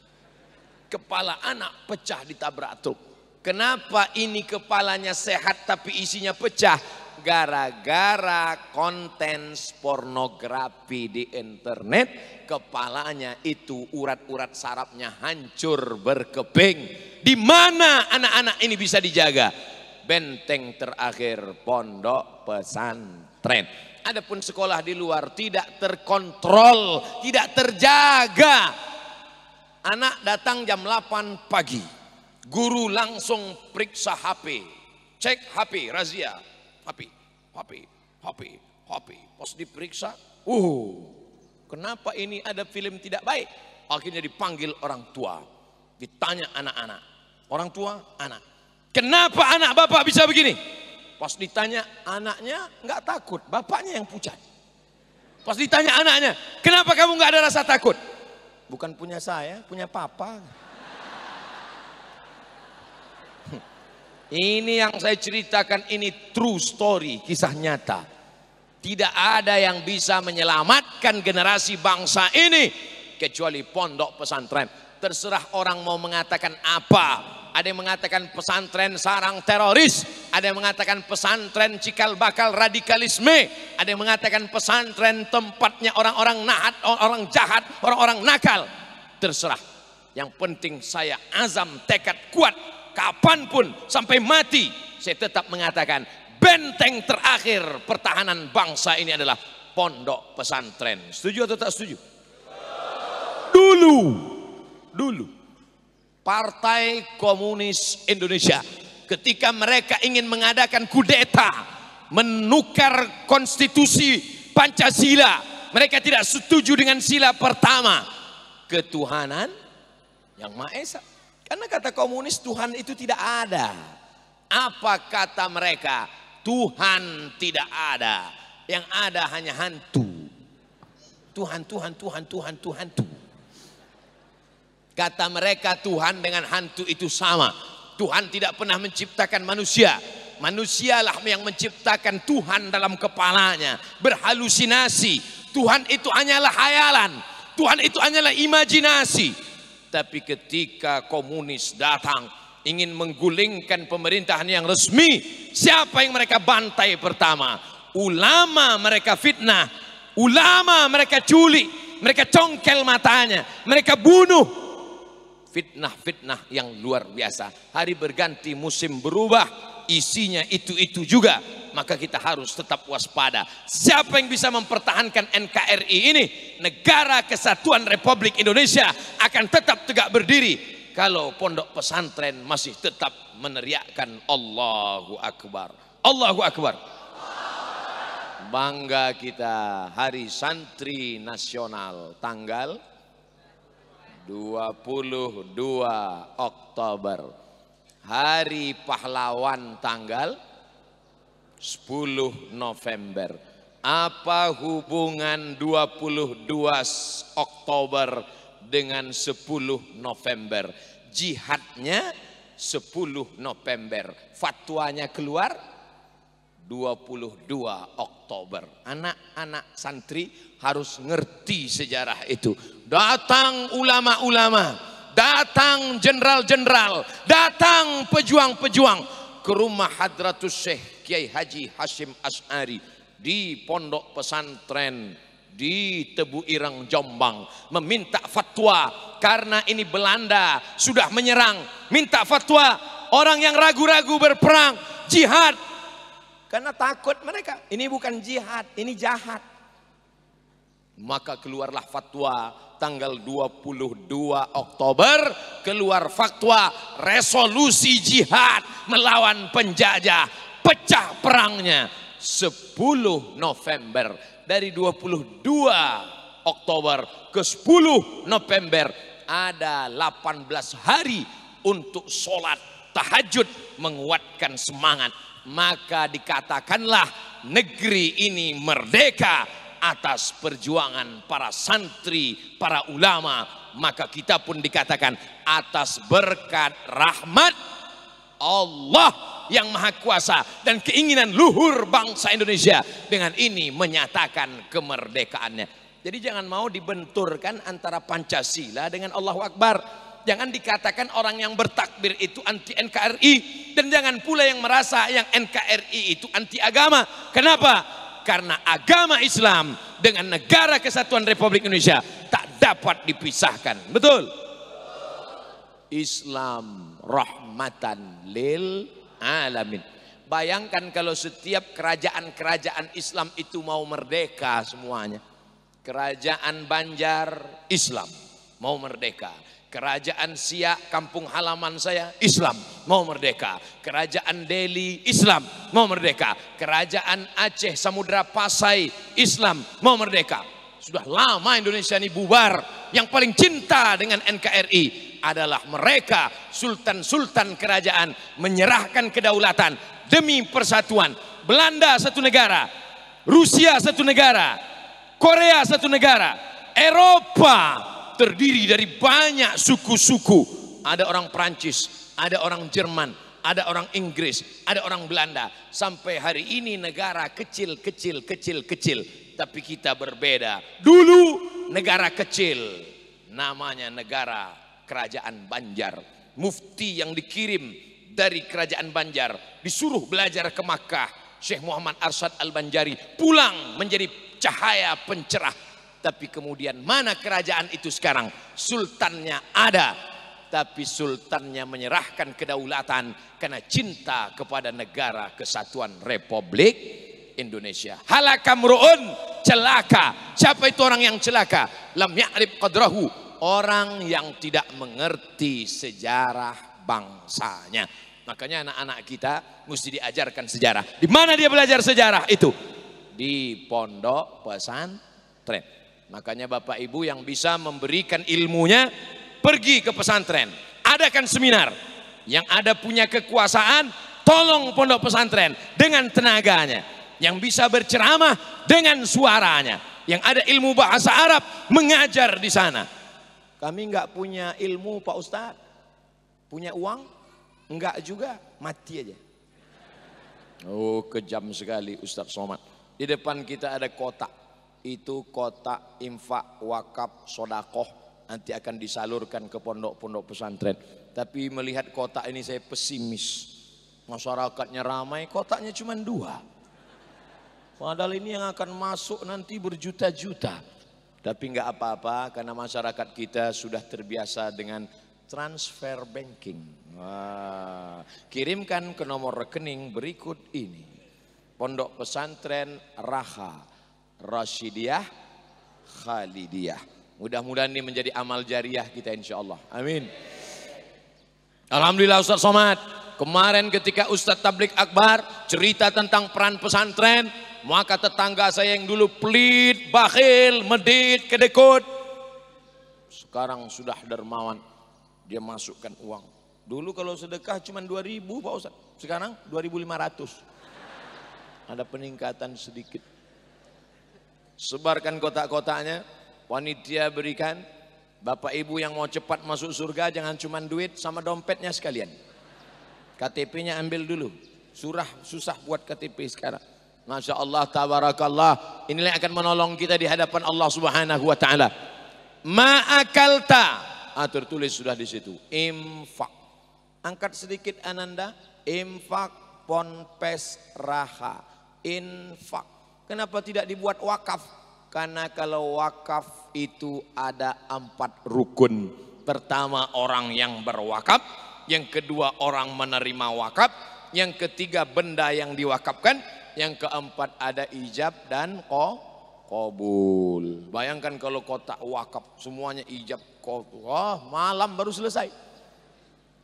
C: Kepala anak pecah ditabrak truk. Kenapa ini kepalanya sehat tapi isinya pecah? Gara-gara konten pornografi di internet, kepalanya itu urat-urat sarafnya hancur berkeping. Di mana anak-anak ini bisa dijaga? benteng terakhir pondok pesantren. Adapun sekolah di luar tidak terkontrol, tidak terjaga. Anak datang jam 8 pagi. Guru langsung periksa HP. Cek HP, razia. HP, HP, HP, HP. Pas diperiksa, uh, kenapa ini ada film tidak baik? Akhirnya dipanggil orang tua. Ditanya anak-anak. Orang tua, anak. Kenapa anak bapak bisa begini? Pas ditanya anaknya nggak takut, bapaknya yang pucat. Pas ditanya anaknya, kenapa kamu nggak ada rasa takut? Bukan punya saya, punya papa. Ini yang saya ceritakan ini true story, kisah nyata. Tidak ada yang bisa menyelamatkan generasi bangsa ini kecuali pondok pesantren. Terserah orang mau mengatakan apa. Ada yang mengatakan pesantren sarang teroris, ada yang mengatakan pesantren cikal bakal radikalisme, ada yang mengatakan pesantren tempatnya orang-orang nahat, orang jahat, orang-orang nakal. Terserah. Yang penting saya azam tekad kuat kapan pun sampai mati saya tetap mengatakan benteng terakhir pertahanan bangsa ini adalah pondok pesantren. Setuju atau tak setuju? Dulu, dulu Partai Komunis Indonesia ketika mereka ingin mengadakan kudeta menukar konstitusi Pancasila mereka tidak setuju dengan sila pertama ketuhanan yang Maha Esa karena kata komunis Tuhan itu tidak ada. Apa kata mereka? Tuhan tidak ada. Yang ada hanya hantu. Tuhan, Tuhan, Tuhan, Tuhan, Tuhan, Tuhan. Kata mereka Tuhan dengan hantu itu sama. Tuhan tidak pernah menciptakan manusia. Manusialah yang menciptakan Tuhan dalam kepalanya. Berhalusinasi. Tuhan itu hanyalah hayalan. Tuhan itu hanyalah imajinasi. Tapi ketika komunis datang ingin menggulingkan pemerintahan yang resmi, siapa yang mereka bantai pertama? Ulama mereka fitnah, ulama mereka culik, mereka congkel matanya, mereka bunuh. Fitnah-fitnah yang luar biasa. Hari berganti, musim berubah, isinya itu-itu juga maka kita harus tetap waspada. Siapa yang bisa mempertahankan NKRI ini, negara kesatuan Republik Indonesia akan tetap tegak berdiri kalau pondok pesantren masih tetap meneriakkan Allahu Akbar. Allahu Akbar. Bangga kita Hari Santri Nasional tanggal 22 Oktober. Hari Pahlawan tanggal 10 November. Apa hubungan 22 Oktober dengan 10 November? Jihadnya 10 November. Fatwanya keluar 22 Oktober. Anak-anak santri harus ngerti sejarah itu. Datang ulama-ulama, datang jenderal-jenderal, datang pejuang-pejuang ke rumah Hadratus Syekh Kiai Haji Hashim As'ari di pondok pesantren di Tebu Irang Jombang meminta fatwa karena ini Belanda sudah menyerang minta fatwa orang yang ragu-ragu berperang jihad karena takut mereka. Ini bukan jihad ini jahat. Maka keluarlah fatwa tanggal 22 Oktober keluar fatwa resolusi jihad melawan penjajah pecah perangnya 10 November. Dari 22 Oktober ke 10 November ada 18 hari untuk sholat tahajud menguatkan semangat maka dikatakanlah negeri ini merdeka atas perjuangan para santri, para ulama maka kita pun dikatakan atas berkat rahmat Allah yang maha kuasa dan keinginan luhur bangsa Indonesia dengan ini menyatakan kemerdekaannya. Jadi jangan mau dibenturkan antara Pancasila dengan Allahu Akbar. Jangan dikatakan orang yang bertakbir itu anti NKRI dan jangan pula yang merasa yang NKRI itu anti agama. Kenapa? Karena agama Islam dengan negara kesatuan Republik Indonesia tak dapat dipisahkan. Betul? Islam rahmatan lil alamin. Bayangkan kalau setiap kerajaan-kerajaan Islam itu mau merdeka semuanya. Kerajaan Banjar Islam mau merdeka. Kerajaan Siak kampung halaman saya Islam mau merdeka. Kerajaan Delhi Islam mau merdeka. Kerajaan Aceh Samudra Pasai Islam mau merdeka. Sudah lama Indonesia ini bubar. Yang paling cinta dengan NKRI adalah mereka sultan-sultan kerajaan menyerahkan kedaulatan demi persatuan. Belanda satu negara, Rusia satu negara, Korea satu negara, Eropa terdiri dari banyak suku-suku. Ada orang Prancis, ada orang Jerman, ada orang Inggris, ada orang Belanda. Sampai hari ini negara kecil, kecil, kecil, kecil. Tapi kita berbeda. Dulu negara kecil, namanya negara kerajaan Banjar. Mufti yang dikirim dari kerajaan Banjar disuruh belajar ke Makkah. Syekh Muhammad Arsyad Al-Banjari pulang menjadi cahaya pencerah. Tapi kemudian mana kerajaan itu sekarang? Sultannya ada. Tapi sultannya menyerahkan kedaulatan karena cinta kepada negara kesatuan Republik Indonesia. Halakamruun celaka. Siapa itu orang yang celaka? Lam ya'rif qadrahu. Orang yang tidak mengerti sejarah bangsanya. Makanya anak-anak kita mesti diajarkan sejarah. Di mana dia belajar sejarah itu? Di pondok pesantren. Makanya Bapak Ibu yang bisa memberikan ilmunya pergi ke pesantren. Adakan seminar. Yang ada punya kekuasaan, tolong pondok pesantren dengan tenaganya. Yang bisa berceramah dengan suaranya. Yang ada ilmu bahasa Arab mengajar di sana. Kami nggak punya ilmu Pak Ustadz. Punya uang? Enggak juga, mati aja. Oh kejam sekali Ustadz Somad. Di depan kita ada kotak. Itu kotak infak, wakaf, sodakoh. Nanti akan disalurkan ke pondok-pondok pesantren. Tapi melihat kotak ini saya pesimis. Masyarakatnya ramai, kotaknya cuma dua. Padahal ini yang akan masuk nanti berjuta-juta. Tapi enggak apa-apa karena masyarakat kita sudah terbiasa dengan transfer banking. Wah, kirimkan ke nomor rekening berikut ini. Pondok pesantren Raha Rashidiyah Khalidiyah. Mudah-mudahan ini menjadi amal jariah kita insya Allah. Amin. Alhamdulillah Ustaz Somad. Kemarin ketika Ustadz Tablik Akbar cerita tentang peran pesantren, maka tetangga saya yang dulu pelit, bakhil, medit, kedekut, sekarang sudah dermawan. Dia masukkan uang. Dulu kalau sedekah cuma 2000 Pak Ustaz. Sekarang 2500. Ada peningkatan sedikit. Sebarkan kotak-kotaknya. Panitia berikan. Bapak ibu yang mau cepat masuk surga jangan cuma duit sama dompetnya sekalian. KTP-nya ambil dulu. Surah susah buat KTP sekarang. Masya Allah, tabarakallah. Inilah yang akan menolong kita di hadapan Allah subhanahu wa ta'ala. Ma'akalta Ah, tertulis sudah di situ. Infak. Angkat sedikit ananda. Infak ponpes raha. Infak. Kenapa tidak dibuat wakaf? Karena kalau wakaf itu ada empat rukun. Pertama orang yang berwakaf. Yang kedua orang menerima wakaf. Yang ketiga benda yang diwakafkan. Yang keempat ada ijab dan ko kabul. Bayangkan kalau kotak wakaf semuanya ijab Wah, malam baru selesai.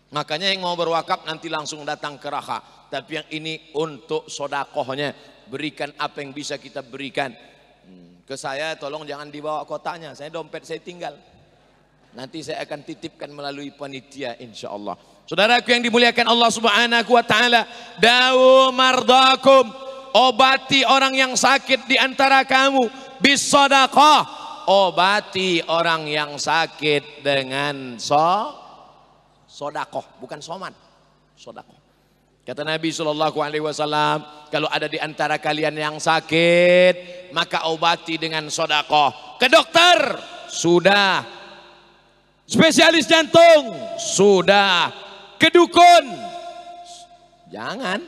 C: Makanya yang mau berwakaf nanti langsung datang ke raha. Tapi yang ini untuk sodakohnya. Berikan apa yang bisa kita berikan. Hmm, ke saya tolong jangan dibawa kotaknya. Saya dompet saya tinggal. Nanti saya akan titipkan melalui panitia insya Allah. Saudaraku yang dimuliakan Allah subhanahu wa ta'ala. Dawu mardakum. Obati orang yang sakit di antara kamu. Bisodakoh obati orang yang sakit dengan so sodakoh bukan soman sodakoh kata Nabi Shallallahu Alaihi Wasallam kalau ada di antara kalian yang sakit maka obati dengan sodakoh ke dokter. Sudah. Spesialis jantung. Sudah. Ke dukun. Jangan.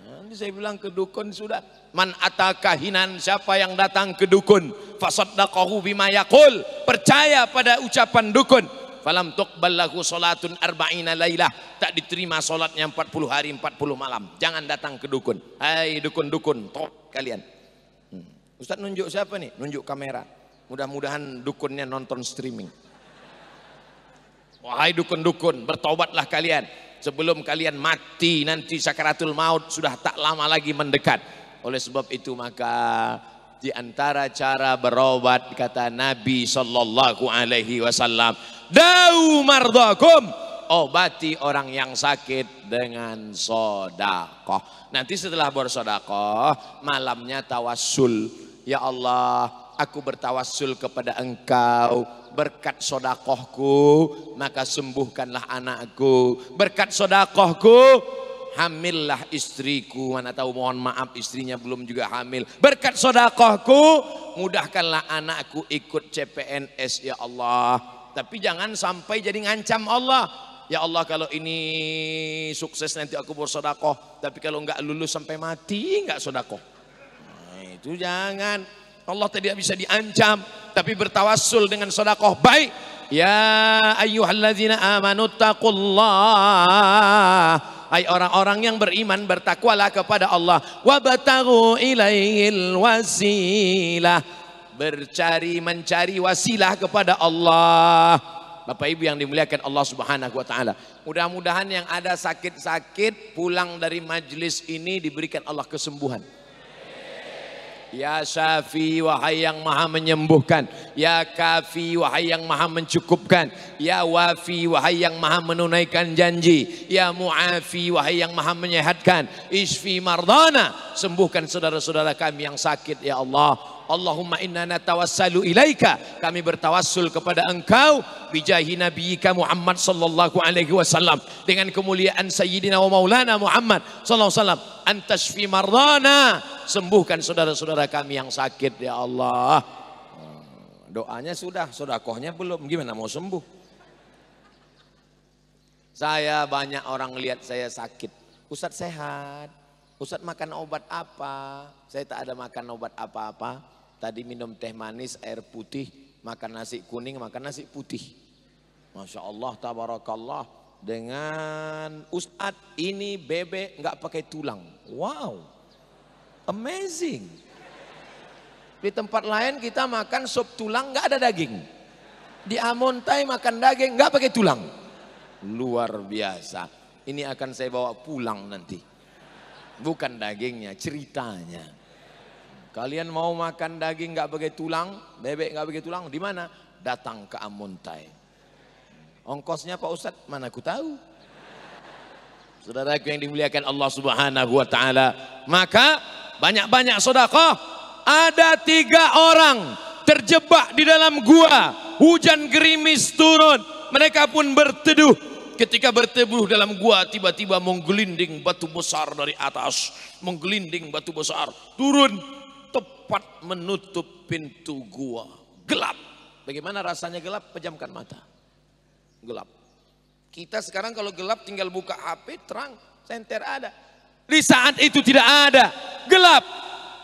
C: Nanti saya bilang ke dukun sudah. Man atakahinan siapa yang datang ke dukun? Fasaddaqahu bima yaqul. Percaya pada ucapan dukun falam tuqbal lahu salatun arba'ina lailah tak diterima salatnya 40 hari 40 malam. Jangan datang ke dukun. Hai dukun-dukun top kalian. Hmm. Ustaz nunjuk siapa nih nunjuk kamera. Mudah-mudahan dukunnya nonton streaming. Wahai dukun-dukun bertobatlah kalian. Sebelum kalian mati nanti sakaratul maut sudah tak lama lagi mendekat. Oleh sebab itu maka di antara cara berobat kata Nabi sallallahu alaihi wasallam, "Dau mardakum." Obati orang yang sakit dengan sodakoh. Nanti setelah bersodakoh, malamnya tawassul. Ya Allah, aku bertawassul kepada engkau. Berkat sodakohku, maka sembuhkanlah anakku. Berkat sodakohku, hamillah istriku. Mana tahu mohon maaf istrinya belum juga hamil. Berkat sodakohku mudahkanlah anakku ikut CPNS ya Allah. Tapi jangan sampai jadi ngancam Allah. Ya Allah kalau ini sukses nanti aku bersodakoh tapi kalau enggak lulus sampai mati enggak sodakoh nah, itu jangan. Allah tidak bisa diancam tapi bertawassul dengan sodakoh baik. Ya ayyuhalladzina amanu taqullah Hai orang-orang yang beriman bertakwalah kepada Allah. Wabtagu ilaihil wasilah. Bercari mencari wasilah kepada Allah. Bapak Ibu yang dimuliakan Allah Subhanahu wa taala. Mudah-mudahan yang ada sakit-sakit pulang dari majlis ini diberikan Allah kesembuhan. Ya Syafi wahai yang maha menyembuhkan. Ya Kafi wahai yang maha mencukupkan. Ya Wafi wahai yang maha menunaikan janji. Ya Mu'afi wahai yang maha menyehatkan. Isfi mardana Sembuhkan saudara-saudara kami yang sakit ya Allah Allahumma inna natawassalu ilaika. Kami bertawassul kepada engkau. Bijahi nabiyyika Muhammad sallallahu alaihi wasallam. Dengan kemuliaan sayyidina wa maulana Muhammad sallallahu alaihi wasallam. Antashfi mardana. Sembuhkan saudara-saudara kami yang sakit ya Allah. Doanya sudah sodakohnya belum. Gimana mau sembuh? Saya banyak orang lihat saya sakit. Ustadz sehat Ustadz makan obat apa saya tak ada makan obat apa-apa Tadi minum teh manis, air putih, makan nasi kuning, makan nasi putih. Masya Allah, tabarakallah. Dengan Ustadz ini bebek nggak pakai tulang. Wow, amazing. Di tempat lain kita makan sop tulang nggak ada daging. Di Amontai makan daging nggak pakai tulang. Luar biasa. Ini akan saya bawa pulang nanti. Bukan dagingnya, ceritanya. Kalian mau makan daging nggak pakai tulang, bebek nggak pakai tulang, di mana? Datang ke Amuntai. Ongkosnya Pak Ustadz, mana aku tahu. Saudaraku yang dimuliakan Allah Subhanahu wa taala, maka banyak-banyak sedekah. Ada tiga orang terjebak di dalam gua, hujan gerimis turun, mereka pun berteduh. Ketika berteduh dalam gua, tiba-tiba menggelinding batu besar dari atas, menggelinding batu besar turun tepat menutup pintu gua. Gelap. Bagaimana rasanya gelap? Pejamkan mata. Gelap. Kita sekarang kalau gelap tinggal buka HP, terang, senter ada. Di saat itu tidak ada. Gelap.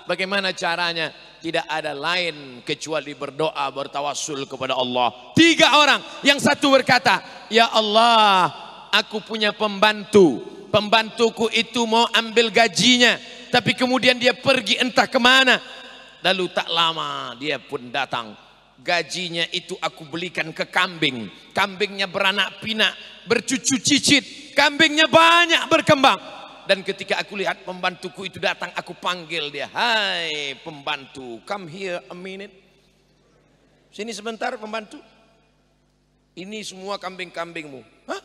C: Bagaimana caranya? Tidak ada lain kecuali berdoa, bertawassul kepada Allah. Tiga orang. Yang satu berkata, Ya Allah, aku punya pembantu. Pembantuku itu mau ambil gajinya. Tapi kemudian dia pergi entah ke mana Lalu tak lama dia pun datang. Gajinya itu aku belikan ke kambing. Kambingnya beranak pinak, bercucu cicit. Kambingnya banyak berkembang. Dan ketika aku lihat pembantuku itu datang, aku panggil dia. Hai pembantu, come here a minute. Sini sebentar pembantu. Ini semua kambing-kambingmu. Hah?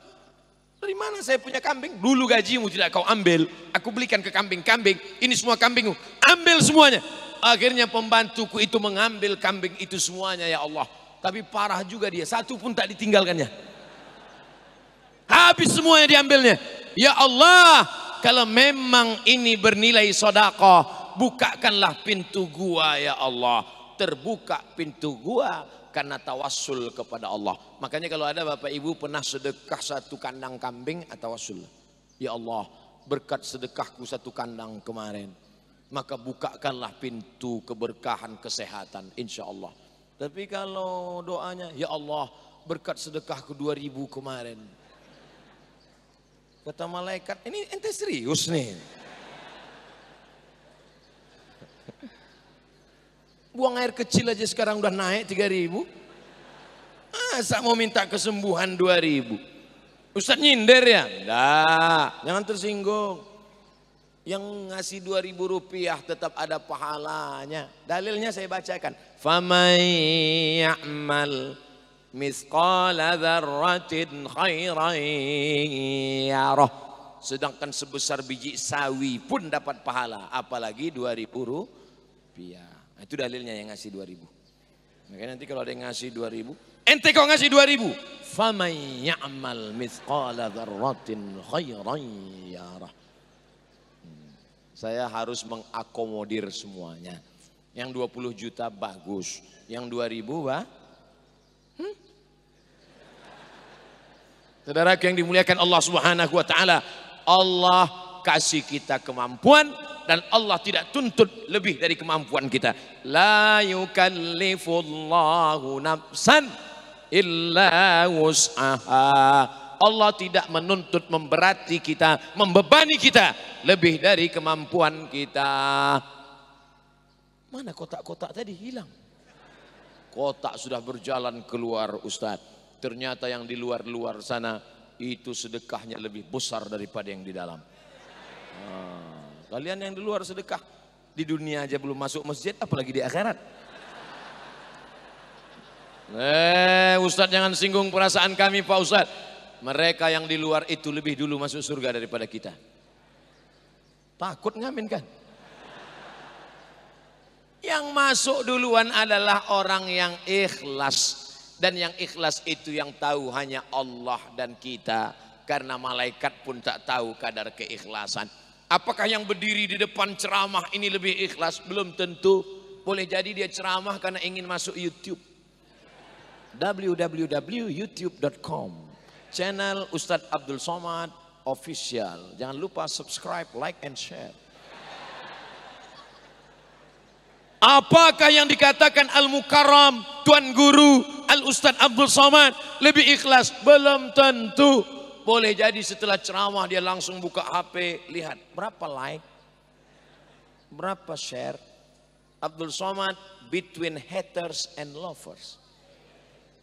C: Dari mana saya punya kambing? Dulu gajimu tidak kau ambil. Aku belikan ke kambing-kambing. Ini semua kambingmu. Ambil semuanya. Akhirnya pembantuku itu mengambil kambing itu semuanya ya Allah. Tapi parah juga dia, satu pun tak ditinggalkannya. Habis semuanya diambilnya. Ya Allah, kalau memang ini bernilai sodako, bukakanlah pintu gua ya Allah. Terbuka pintu gua karena tawassul kepada Allah. Makanya kalau ada bapak ibu pernah sedekah satu kandang kambing atau tawassul. Ya Allah, berkat sedekahku satu kandang kemarin maka bukakanlah pintu keberkahan kesehatan insya Allah. Tapi kalau doanya, ya Allah, berkat sedekah ke 2000 kemarin. Kata malaikat, ini ente serius nih. Buang air kecil aja sekarang udah naik 3000. Masa mau minta kesembuhan 2000? Ustaz nyindir ya? Enggak, jangan tersinggung. Yang ngasih 2000 rupiah tetap ada pahalanya. Dalilnya saya bacakan. Faman ya'mal misqala dzarratin khairan yarah. Sedangkan sebesar biji sawi pun dapat pahala, apalagi 2000 rupiah. Nah, itu dalilnya yang ngasih 2000. Makanya nanti kalau ada yang ngasih 2000, ente kok ngasih 2000? Faman ya'mal mithqala dzarratin khairan yarah. Hmm. Saya harus mengakomodir semuanya. Yang 20 juta bagus, yang 2000 bah Saudara yang dimuliakan Allah Subhanahu wa taala, Allah kasih kita kemampuan dan Allah tidak tuntut lebih dari kemampuan kita. La yukallifullahu nafsan illa wus'aha. Allah tidak menuntut memberati kita, membebani kita lebih dari kemampuan kita. Mana kotak-kotak tadi hilang? Kotak sudah berjalan keluar Ustadz. Ternyata yang di luar-luar sana itu sedekahnya lebih besar daripada yang di dalam. Nah, kalian yang di luar sedekah di dunia aja belum masuk masjid, apalagi di akhirat. Eh, Ustadz jangan singgung perasaan kami Pak Ustadz. Mereka yang di luar itu lebih dulu masuk surga daripada kita. Takut ngamin kan? Yang masuk duluan adalah orang yang ikhlas dan yang ikhlas itu yang tahu hanya Allah dan kita. Karena malaikat pun tak tahu kadar keikhlasan. Apakah yang berdiri di depan ceramah ini lebih ikhlas? Belum tentu. Boleh jadi dia ceramah karena ingin masuk YouTube. www.youtube.com Channel Ustadz Abdul Somad Official. Jangan lupa subscribe, like, and share. Apakah yang dikatakan Al-Mukarram, Tuan Guru, Al-Ustadz Abdul Somad lebih ikhlas? Belum tentu. Boleh jadi setelah ceramah dia langsung buka HP, lihat berapa like, berapa share. Abdul Somad between haters and lovers.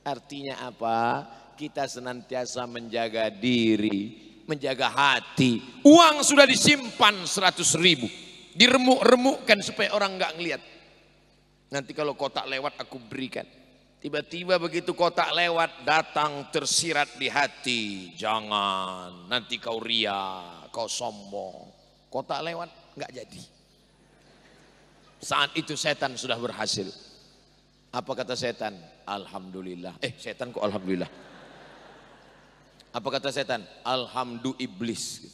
C: Artinya apa? Kita senantiasa menjaga diri, menjaga hati. Uang sudah disimpan 100 ribu. Diremuk-remukkan supaya orang nggak ngelihat. Nanti kalau kotak lewat aku berikan. Tiba-tiba begitu kotak lewat datang tersirat di hati. Jangan, nanti kau ria, kau sombong. Kotak lewat nggak jadi. Saat itu setan sudah berhasil. Apa kata setan? Alhamdulillah. Eh setan kok Alhamdulillah. Apa kata setan? Alhamdulillah iblis.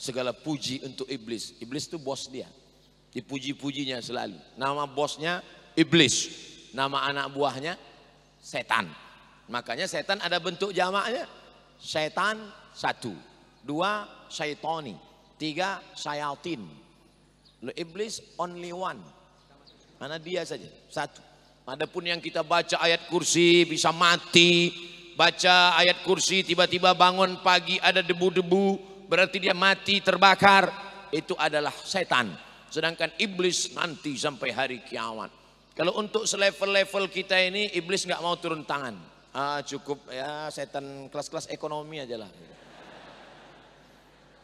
C: Segala puji untuk iblis. Iblis itu bos dia. Dipuji-pujinya selalu. Nama bosnya iblis. Nama anak buahnya setan. Makanya setan ada bentuk jamaknya. Setan satu. Dua syaitoni. Tiga syayatin. Lo iblis only one. Mana dia saja. Satu. Adapun yang kita baca ayat kursi bisa mati. Baca ayat kursi tiba-tiba bangun pagi ada debu-debu. Berarti dia mati terbakar. Itu adalah setan. Sedangkan iblis nanti sampai hari kiamat. Kalau untuk selevel-level kita ini iblis nggak mau turun tangan. Ah, cukup ya setan kelas-kelas ekonomi aja lah.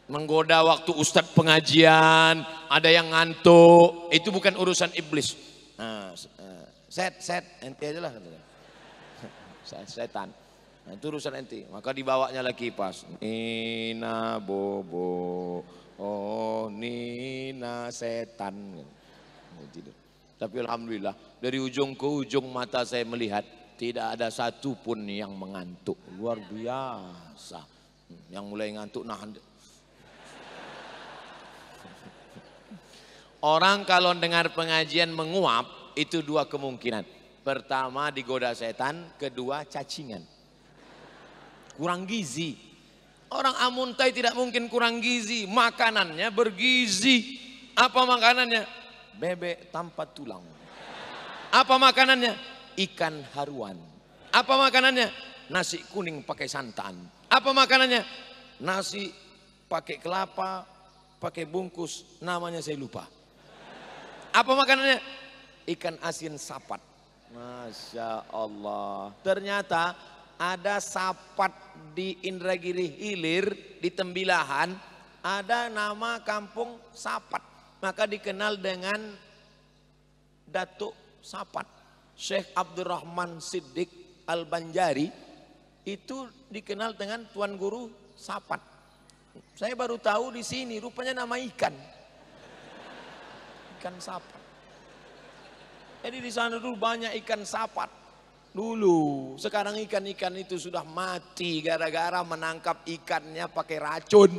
C: Menggoda waktu ustadz pengajian, ada yang ngantuk, itu bukan urusan iblis. Nah, set, set, ente aja lah. Setan. Nah, itu urusan ente. Maka dibawanya lagi pas. Nina bobo. Oh Nina setan. Tapi Alhamdulillah dari ujung ke ujung mata saya melihat tidak ada satu pun yang mengantuk. Luar biasa. Yang mulai ngantuk nah Orang kalau dengar pengajian menguap itu dua kemungkinan. Pertama digoda setan, kedua cacingan. Kurang gizi. Orang amuntai tidak mungkin kurang gizi. Makanannya bergizi. Apa makanannya? Bebek tanpa tulang. Apa makanannya? Ikan haruan. Apa makanannya? Nasi kuning pakai santan. Apa makanannya? Nasi pakai kelapa, pakai bungkus, namanya saya lupa. Apa makanannya? Ikan asin sapat. Masya Allah. Ternyata ada sapat di Indragiri Hilir, di Tembilahan, ada nama kampung Sapat. Maka dikenal dengan Datuk Sapat. Syekh Abdurrahman Siddiq Al-Banjari itu dikenal dengan Tuan Guru Sapat. Saya baru tahu di sini rupanya nama ikan. Ikan sapat. Jadi di sana dulu banyak ikan sapat. Dulu, sekarang ikan-ikan itu sudah mati gara-gara menangkap ikannya pakai racun.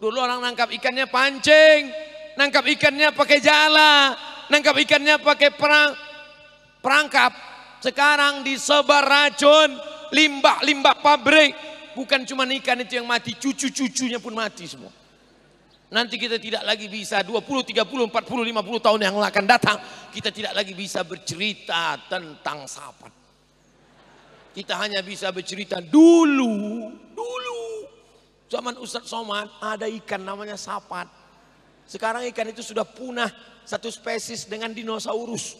C: Dulu orang nangkap ikannya pancing, nangkap ikannya pakai jala, nangkap ikannya pakai perang, perangkap. Sekarang disebar racun, limbah-limbah pabrik. Bukan cuma ikan itu yang mati, cucu-cucunya pun mati semua. Nanti kita tidak lagi bisa 20, 30, 40, 50 tahun yang akan datang. Kita tidak lagi bisa bercerita tentang sapat. Kita hanya bisa bercerita dulu, dulu. Zaman Ustadz Somad ada ikan namanya sapat. Sekarang ikan itu sudah punah satu spesies dengan dinosaurus.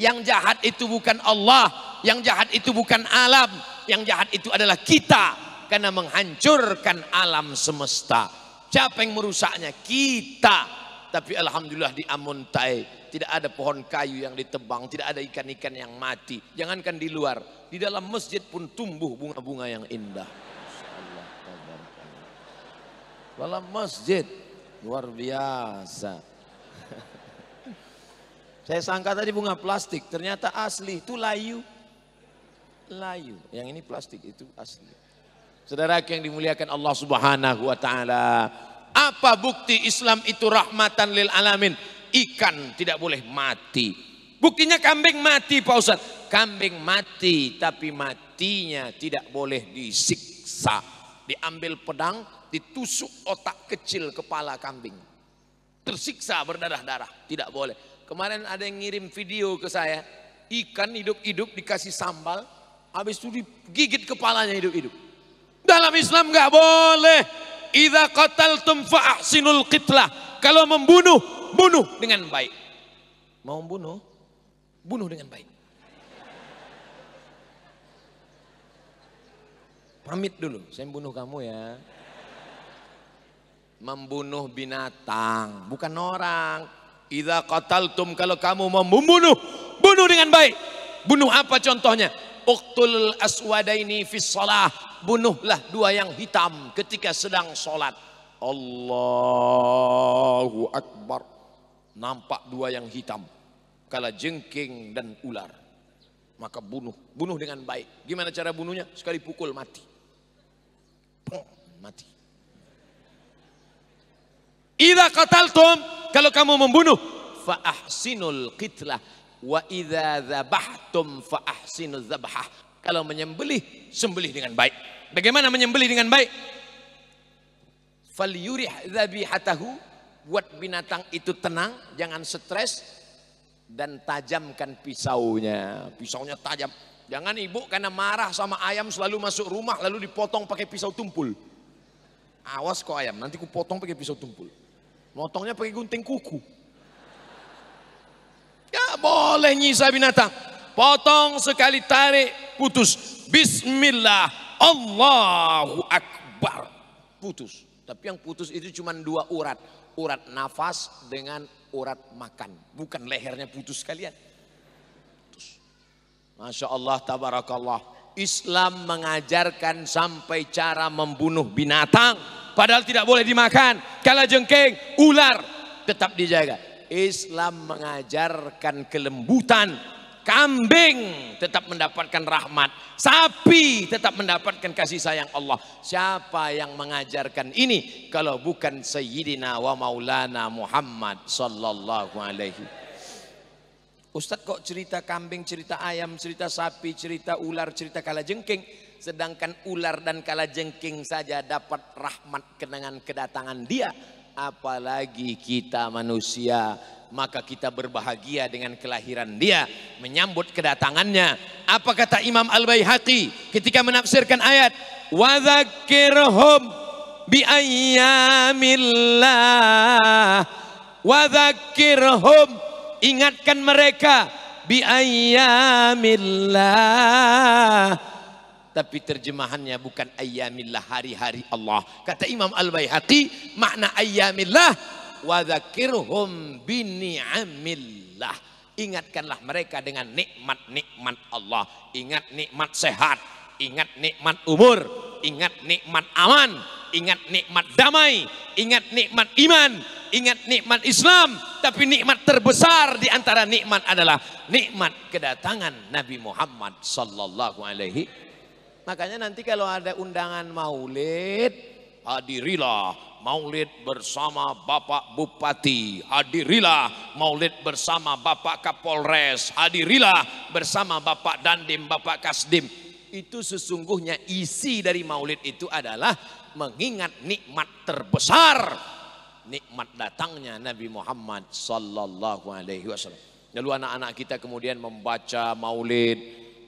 C: Yang jahat itu bukan Allah, yang jahat itu bukan alam, yang jahat itu adalah kita karena menghancurkan alam semesta. Siapa yang merusaknya? Kita. Tapi alhamdulillah di Amuntai tidak ada pohon kayu yang ditebang, tidak ada ikan-ikan yang mati. Jangankan di luar, di dalam masjid pun tumbuh bunga-bunga yang indah. Dalam masjid luar biasa. Saya sangka tadi bunga plastik, ternyata asli itu layu. Layu, yang ini plastik itu asli. Saudara yang dimuliakan Allah Subhanahu wa taala, apa bukti Islam itu rahmatan lil alamin? Ikan tidak boleh mati. Buktinya kambing mati Pak Ustaz. Kambing mati tapi matinya tidak boleh disiksa. Diambil pedang, ditusuk otak kecil kepala kambing. Tersiksa berdarah-darah, tidak boleh. Kemarin ada yang ngirim video ke saya, ikan hidup-hidup dikasih sambal, habis itu digigit kepalanya hidup-hidup. Dalam Islam nggak boleh. Idza qataltum fa qitlah. Kalau membunuh, bunuh dengan baik. Mau membunuh? Bunuh dengan baik. Pamit dulu, saya bunuh kamu ya. Membunuh binatang, bukan orang. Idza qataltum kalau kamu mau membunuh, bunuh dengan baik. Bunuh apa contohnya? Uqtul aswadaini fis shalah. Bunuhlah dua yang hitam ketika sedang sholat. Allahu Akbar. Nampak dua yang hitam. Kala jengking dan ular. Maka bunuh. Bunuh dengan baik. Gimana cara bunuhnya? Sekali pukul mati. Pung, mati. Idza qataltum kalau kamu membunuh fa ahsinul qitlah wa idza dzabhtum fa ahsinuz dzabhah kalau menyembelih sembelih dengan baik bagaimana menyembelih dengan baik falyurih dzabihatahu buat binatang itu tenang jangan stres dan tajamkan pisaunya pisaunya tajam jangan ibu karena marah sama ayam selalu masuk rumah lalu dipotong pakai pisau tumpul awas kok ayam nanti ku potong pakai pisau tumpul Motongnya pakai gunting kuku. Ya boleh nyisa binatang. Potong sekali tarik putus. Bismillah. Allahu Akbar. Putus. Tapi yang putus itu cuma dua urat. Urat nafas dengan urat makan. Bukan lehernya putus kalian. Putus. Masya Allah tabarakallah. Islam mengajarkan sampai cara membunuh binatang padahal tidak boleh dimakan. Kala jengking, ular tetap dijaga. Islam mengajarkan kelembutan. Kambing tetap mendapatkan rahmat. Sapi tetap mendapatkan kasih sayang Allah. Siapa yang mengajarkan ini kalau bukan Sayyidina wa Maulana Muhammad sallallahu alaihi Ustadz kok cerita kambing, cerita ayam, cerita sapi, cerita ular, cerita kalajengking. Sedangkan ular dan kalajengking saja dapat rahmat kenangan kedatangan dia. Apalagi kita manusia maka kita berbahagia dengan kelahiran dia menyambut kedatangannya. Apa kata Imam Al-Baihaqi ketika menafsirkan ayat? Wa dzakirhum bi ayyamillah ingatkan mereka bi ayyamillah tapi terjemahannya bukan ayyamillah hari-hari Allah. Kata Imam Al-Baihaqi makna ayyamillah wa dzakirhum bi ingatkanlah mereka dengan nikmat-nikmat Allah. Ingat nikmat sehat ingat nikmat umur ingat nikmat aman ingat nikmat damai ingat nikmat iman ingat nikmat Islam. Tapi nikmat terbesar di antara nikmat adalah nikmat kedatangan Nabi Muhammad sallallahu alaihi makanya nanti kalau ada undangan maulid hadirilah maulid bersama Bapak Bupati. Hadirilah maulid bersama Bapak Kapolres. Hadirilah bersama Bapak Dandim Bapak Kasdim. Itu sesungguhnya isi dari maulid itu adalah mengingat nikmat terbesar. Nikmat datangnya Nabi Muhammad sallallahu alaihi wasallam. Lalu anak-anak kita kemudian membaca maulid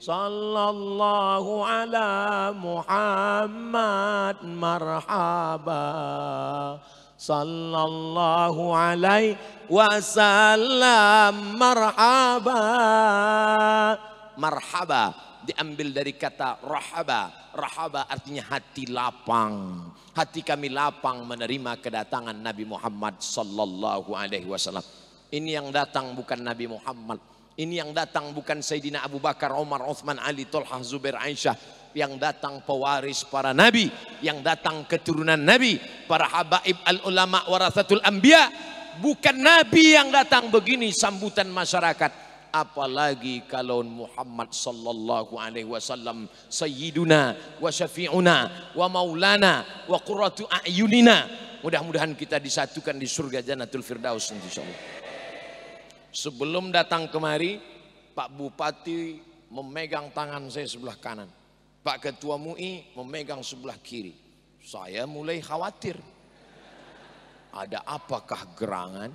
C: sallallahu ala Muhammad marhaba. Sallallahu alaihi wasallam marhaba. Marhaba diambil dari kata rahaba. Rahaba artinya hati lapang. Hati kami lapang menerima kedatangan Nabi Muhammad sallallahu alaihi wasallam. Ini yang datang bukan Nabi Muhammad ini yang datang bukan Sayyidina Abu Bakar, Umar, Uthman, Ali, Tolhah, Zubair, Aisyah. Yang datang pewaris para nabi. Yang datang keturunan nabi. Para habaib al-ulama warathatul anbiya. Bukan nabi yang datang begini sambutan masyarakat. Apalagi kalau Muhammad sallallahu alaihi wasallam sayyiduna wa syafi'una wa maulana wa qurratu a'yunina. Mudah-mudahan kita disatukan di surga Jannatul Firdaus insyaallah. Sebelum datang kemari, Pak Bupati memegang tangan saya sebelah kanan. Pak Ketua MUI memegang sebelah kiri. Saya mulai khawatir. Ada apakah gerangan?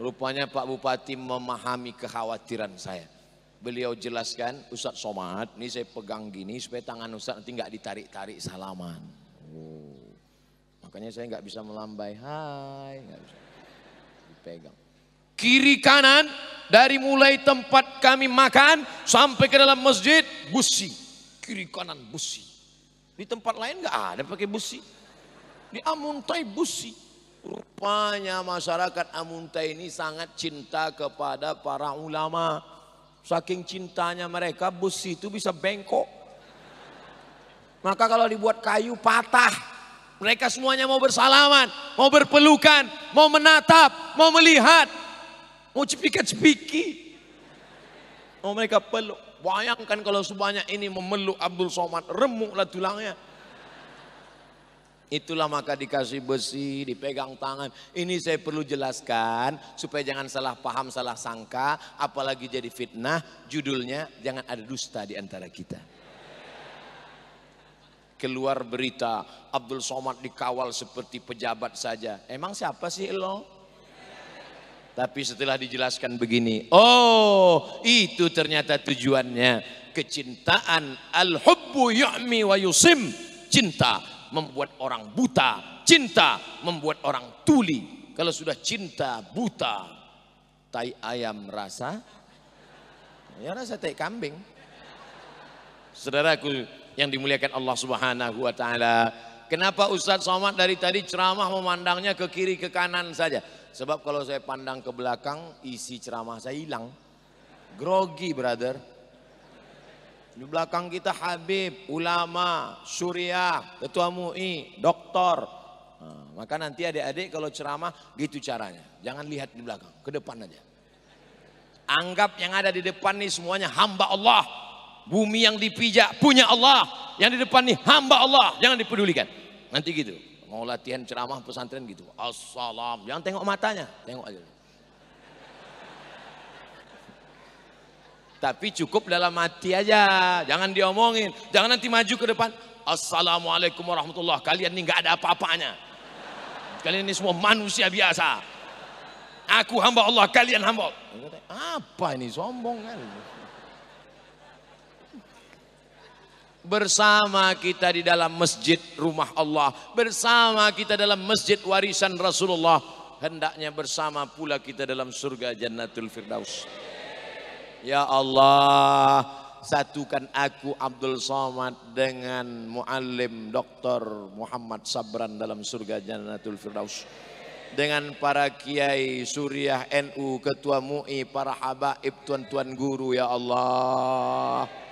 C: Rupanya Pak Bupati memahami kekhawatiran saya. Beliau jelaskan, Ustadz Somad, ini saya pegang gini supaya tangan Ustadz nanti nggak ditarik-tarik salaman. Oh. Makanya saya nggak bisa melambai, hai, nggak bisa dipegang kiri kanan dari mulai tempat kami makan sampai ke dalam masjid busi. Kiri kanan busi. Di tempat lain nggak ada pakai busi. Di Amuntai busi. Rupanya masyarakat Amuntai ini sangat cinta kepada para ulama. Saking cintanya mereka busi itu bisa bengkok. Maka kalau dibuat kayu patah mereka semuanya mau bersalaman, mau berpelukan, mau menatap, mau melihat. Mau cepika-cepiki. Mau mereka peluk. Bayangkan kalau sebanyak ini memeluk Abdul Somad. Remuklah tulangnya. Itulah maka dikasih besi, dipegang tangan. Ini saya perlu jelaskan supaya jangan salah paham, salah sangka. Apalagi jadi fitnah. Judulnya jangan ada dusta di antara kita. Keluar berita Abdul Somad dikawal seperti pejabat saja. Emang siapa sih lo? Tapi setelah dijelaskan begini, oh itu ternyata tujuannya. Kecintaan al-hubbu yu'mi wa yusim. Cinta membuat orang buta. Cinta membuat orang tuli. Kalau sudah cinta buta, tai ayam rasa, ya rasa tai kambing. Saudaraku yang dimuliakan Allah Subhanahu wa taala, kenapa Ustadz Somad dari tadi ceramah memandangnya ke kiri ke kanan saja? Sebab kalau saya pandang ke belakang, isi ceramah saya hilang. Grogi, brother. Di belakang kita Habib, ulama, Surya, ketua MUI, doktor. Nah, maka nanti adik-adik kalau ceramah gitu caranya. Jangan lihat di belakang, ke depan aja. Anggap yang ada di depan nih semuanya hamba Allah. Bumi yang dipijak punya Allah. Yang di depan nih hamba Allah. Jangan dipedulikan. Nanti gitu. Mau latihan ceramah pesantren gitu. Assalam. Jangan tengok matanya, tengok aja. Tapi cukup dalam hati aja, jangan diomongin. Jangan nanti maju ke depan. Assalamualaikum warahmatullah. Kalian ini nggak ada apa-apanya. Kalian ini semua manusia biasa. Aku hamba Allah, kalian hamba. Apa ini sombong kan? Bersama kita di dalam masjid rumah Allah. Bersama kita dalam masjid warisan Rasulullah. Hendaknya bersama pula kita dalam surga Jannatul Firdaus. Ya Allah, satukan aku Abdul Somad dengan muallim Dr. Muhammad Sabran dalam surga Jannatul Firdaus. Dengan para kiai Suriah NU, ketua MUI, para habaib, tuan-tuan guru ya Allah.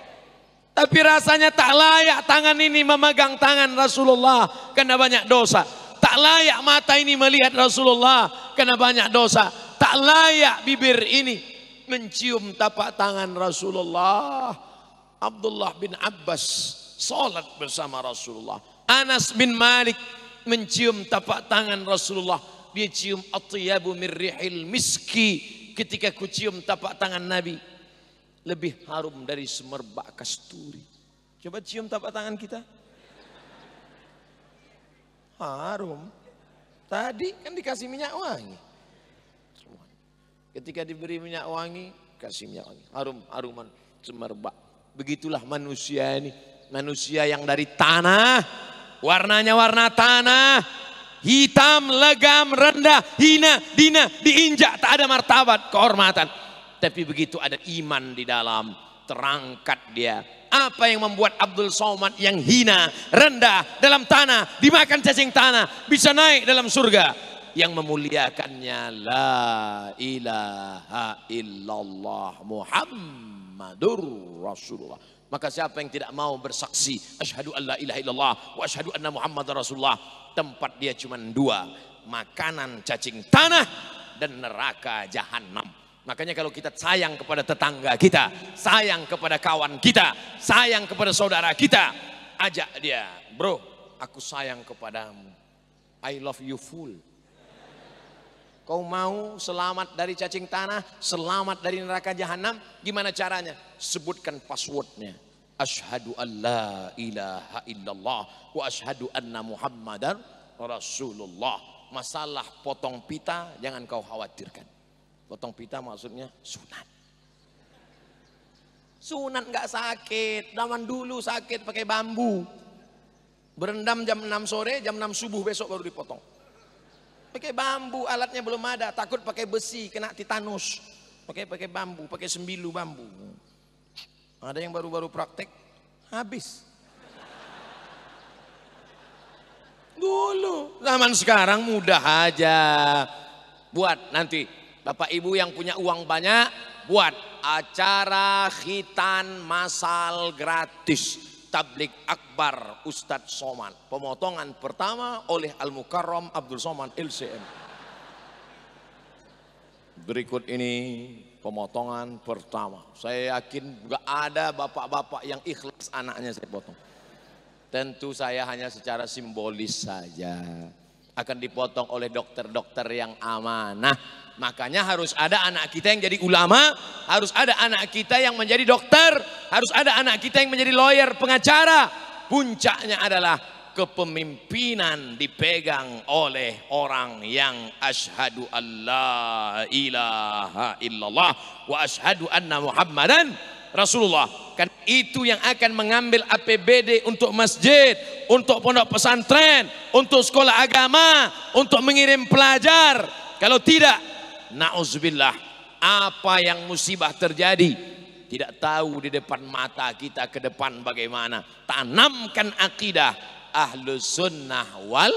C: Tapi rasanya tak layak tangan ini memegang tangan Rasulullah karena banyak dosa. Tak layak mata ini melihat Rasulullah karena banyak dosa. Tak layak bibir ini mencium tapak tangan Rasulullah. Abdullah bin Abbas salat bersama Rasulullah. Anas bin Malik mencium tapak tangan Rasulullah. Dia cium atyabu mirrihil miski ketika ku cium tapak tangan Nabi lebih harum dari semerbak kasturi. Coba cium tapak tangan kita. Harum. Tadi kan dikasih minyak wangi. Ketika diberi minyak wangi, kasih minyak wangi. Harum, haruman semerbak. Begitulah manusia ini. Manusia yang dari tanah, warnanya warna tanah, hitam, legam, rendah, hina, dina, diinjak, tak ada martabat, kehormatan. Tapi begitu ada iman di dalam, terangkat dia. Apa yang membuat Abdul Somad yang hina, rendah, dalam tanah, dimakan cacing tanah, bisa naik dalam surga. Yang memuliakannya la ilaha illallah Muhammadur Rasulullah. Maka siapa yang tidak mau bersaksi asyhadu alla ilaha illallah wa asyhadu anna muhammadar rasulullah tempat dia cuma dua makanan cacing tanah dan neraka jahanam Makanya kalau kita sayang kepada tetangga kita, sayang kepada kawan kita, sayang kepada saudara kita, ajak dia, bro, aku sayang kepadamu. I love you full. Kau mau selamat dari cacing tanah, selamat dari neraka jahanam, gimana caranya? Sebutkan passwordnya. Ashadu an la ilaha illallah wa ashadu anna muhammadan rasulullah. Masalah potong pita jangan kau khawatirkan. Potong pita maksudnya sunat. Sunat nggak sakit. Zaman dulu sakit pakai bambu. Berendam jam 6 sore, jam 6 subuh besok baru dipotong. Pakai bambu, alatnya belum ada. Takut pakai besi, kena titanus. Pakai pakai bambu, pakai sembilu bambu. Ada yang baru-baru praktek, habis. Dulu, zaman sekarang mudah aja. Buat nanti Bapak Ibu yang punya uang banyak, buat acara khitan masal gratis. Tablik Akbar Ustadz Soman. Pemotongan pertama oleh Al-Mukarram Abdul Soman LCM. Berikut ini pemotongan pertama. Saya yakin gak ada bapak-bapak yang ikhlas anaknya saya potong. Tentu saya hanya secara simbolis saja akan dipotong oleh dokter-dokter yang amanah. Makanya harus ada anak kita yang jadi ulama, harus ada anak kita yang menjadi dokter, harus ada anak kita yang menjadi lawyer, pengacara. Puncaknya adalah kepemimpinan dipegang oleh orang yang asyhadu alla ilaha illallah wa asyhadu anna muhammadan Rasulullah. Kan itu yang akan mengambil APBD untuk masjid, untuk pondok pesantren, untuk sekolah agama, untuk mengirim pelajar. Kalau tidak, nauzubillah, apa yang musibah terjadi tidak tahu di depan mata kita ke depan bagaimana. Tanamkan akidah ahlu sunnah wal